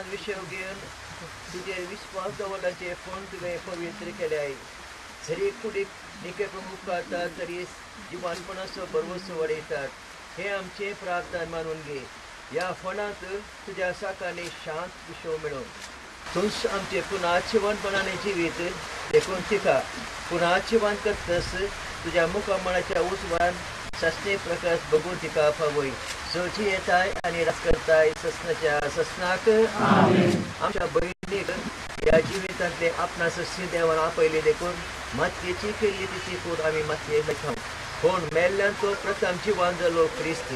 विषय हो घेऊन तुझे विश्वास दवरल्याचे पण तुवें पवित्र केले आहे? जरी कुठे निके प्रमुख काढतात तरी जिवानपणाचो भरवस वाडयतात हे आमचे प्रार्थना मानून घे. या फणांत तुझ्या साकाने शांत विश्व मिळो. तूच आमचे पुन्हा जिवनपणाने जीवित देखून शिका पुन्हा जिवन करतस तुझ्या मुखामणाच्या उजवान सस्ने प्रकाश तिका फावय सोची येताय आणि रास करताय ससनाच्या ससनाक. आमच्या बहिणीक या जिवितांतले आपणा सस्य देवान आपयले देखून मातयेची केल्ली तिची कूड आमी मातये खाऊ. कोण मेल्ल्यान तो प्रथम जिवान जालो क्रिस्त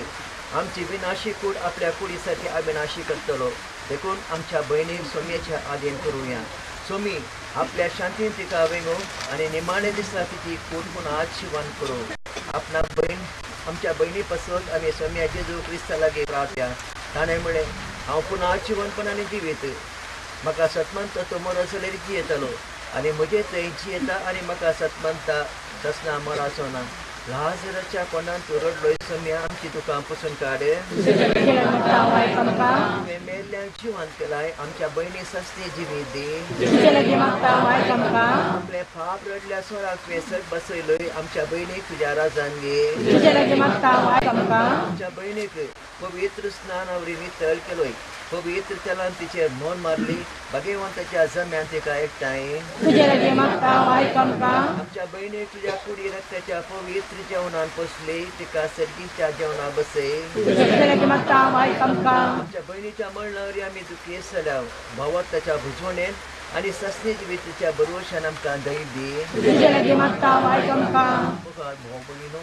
आमची विनाशी कूड आपल्या कुडीसाठी अविनाशी करतलो. देखून आमच्या बहिणीक सोम्याच्या आधीन करूया. सोमी आपल्या शांतीन तिका वेगो आणि निमाणे दिसला तिची कूड पुन्हा शिवण करू. आपणा बहीण आमच्या बहिणी पासून आम्ही सोम्या जेजू क्रिस्ता लागी प्रार्थया ताणें म्हळे हांव पुन्हा जिवनपणाने जिवीत म्हाका सतमंत तो मरो जाल्यार जियेतलो आनी म्हजे थंय जियेता आनी म्हाका सतमंता ससना मरासो ना लाजराच्या कोणान तूं रडलोय आमची तुका पसून काड तुवें मेल्ल्यांक जिवन केलाय आमच्या बहिणी सस्ते जिवी दी. आपले फाप रडल्या स्वराक तुवें बसयलोय आमच्या बहिणीक तुज्या राजान घे आमच्या बहिणीक पवित्र केलोय. तेलान तिचेर मोन मारली. भगवंताच्या जम्यान तिका एकठांय आमच्या बहिणीक तुझ्या कुडी रक्ताच्या पवित्र जेवणान पोसले तिका सर्गीच्या जेवणा बसय आमच्या बहिणीच्या मरणावरी आमी दुखी सलाव भावताच्या भुजवणेन आणि ससने जिविताच्या बरोवशान आमकां दय दी. मुखार भाव भगिनो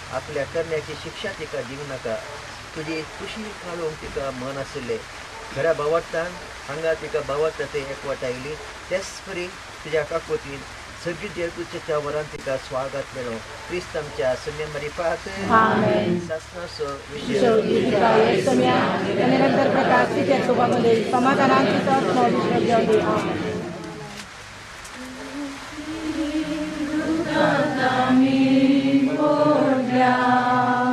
आपल्या करण्याची शिक्षा तिका दिवू नका. तुझी खुशी काढून तिका मन आसले घरा भावार्थान हांगा तिका भावार्थ ते एकवटायली तेच परी तुझ्या काकोतीन सगळी देवतुच्या वरान तिका स्वागत मेळो क्रिस्तमच्या सुन्य. मरी पात सासनाचो विषय 亮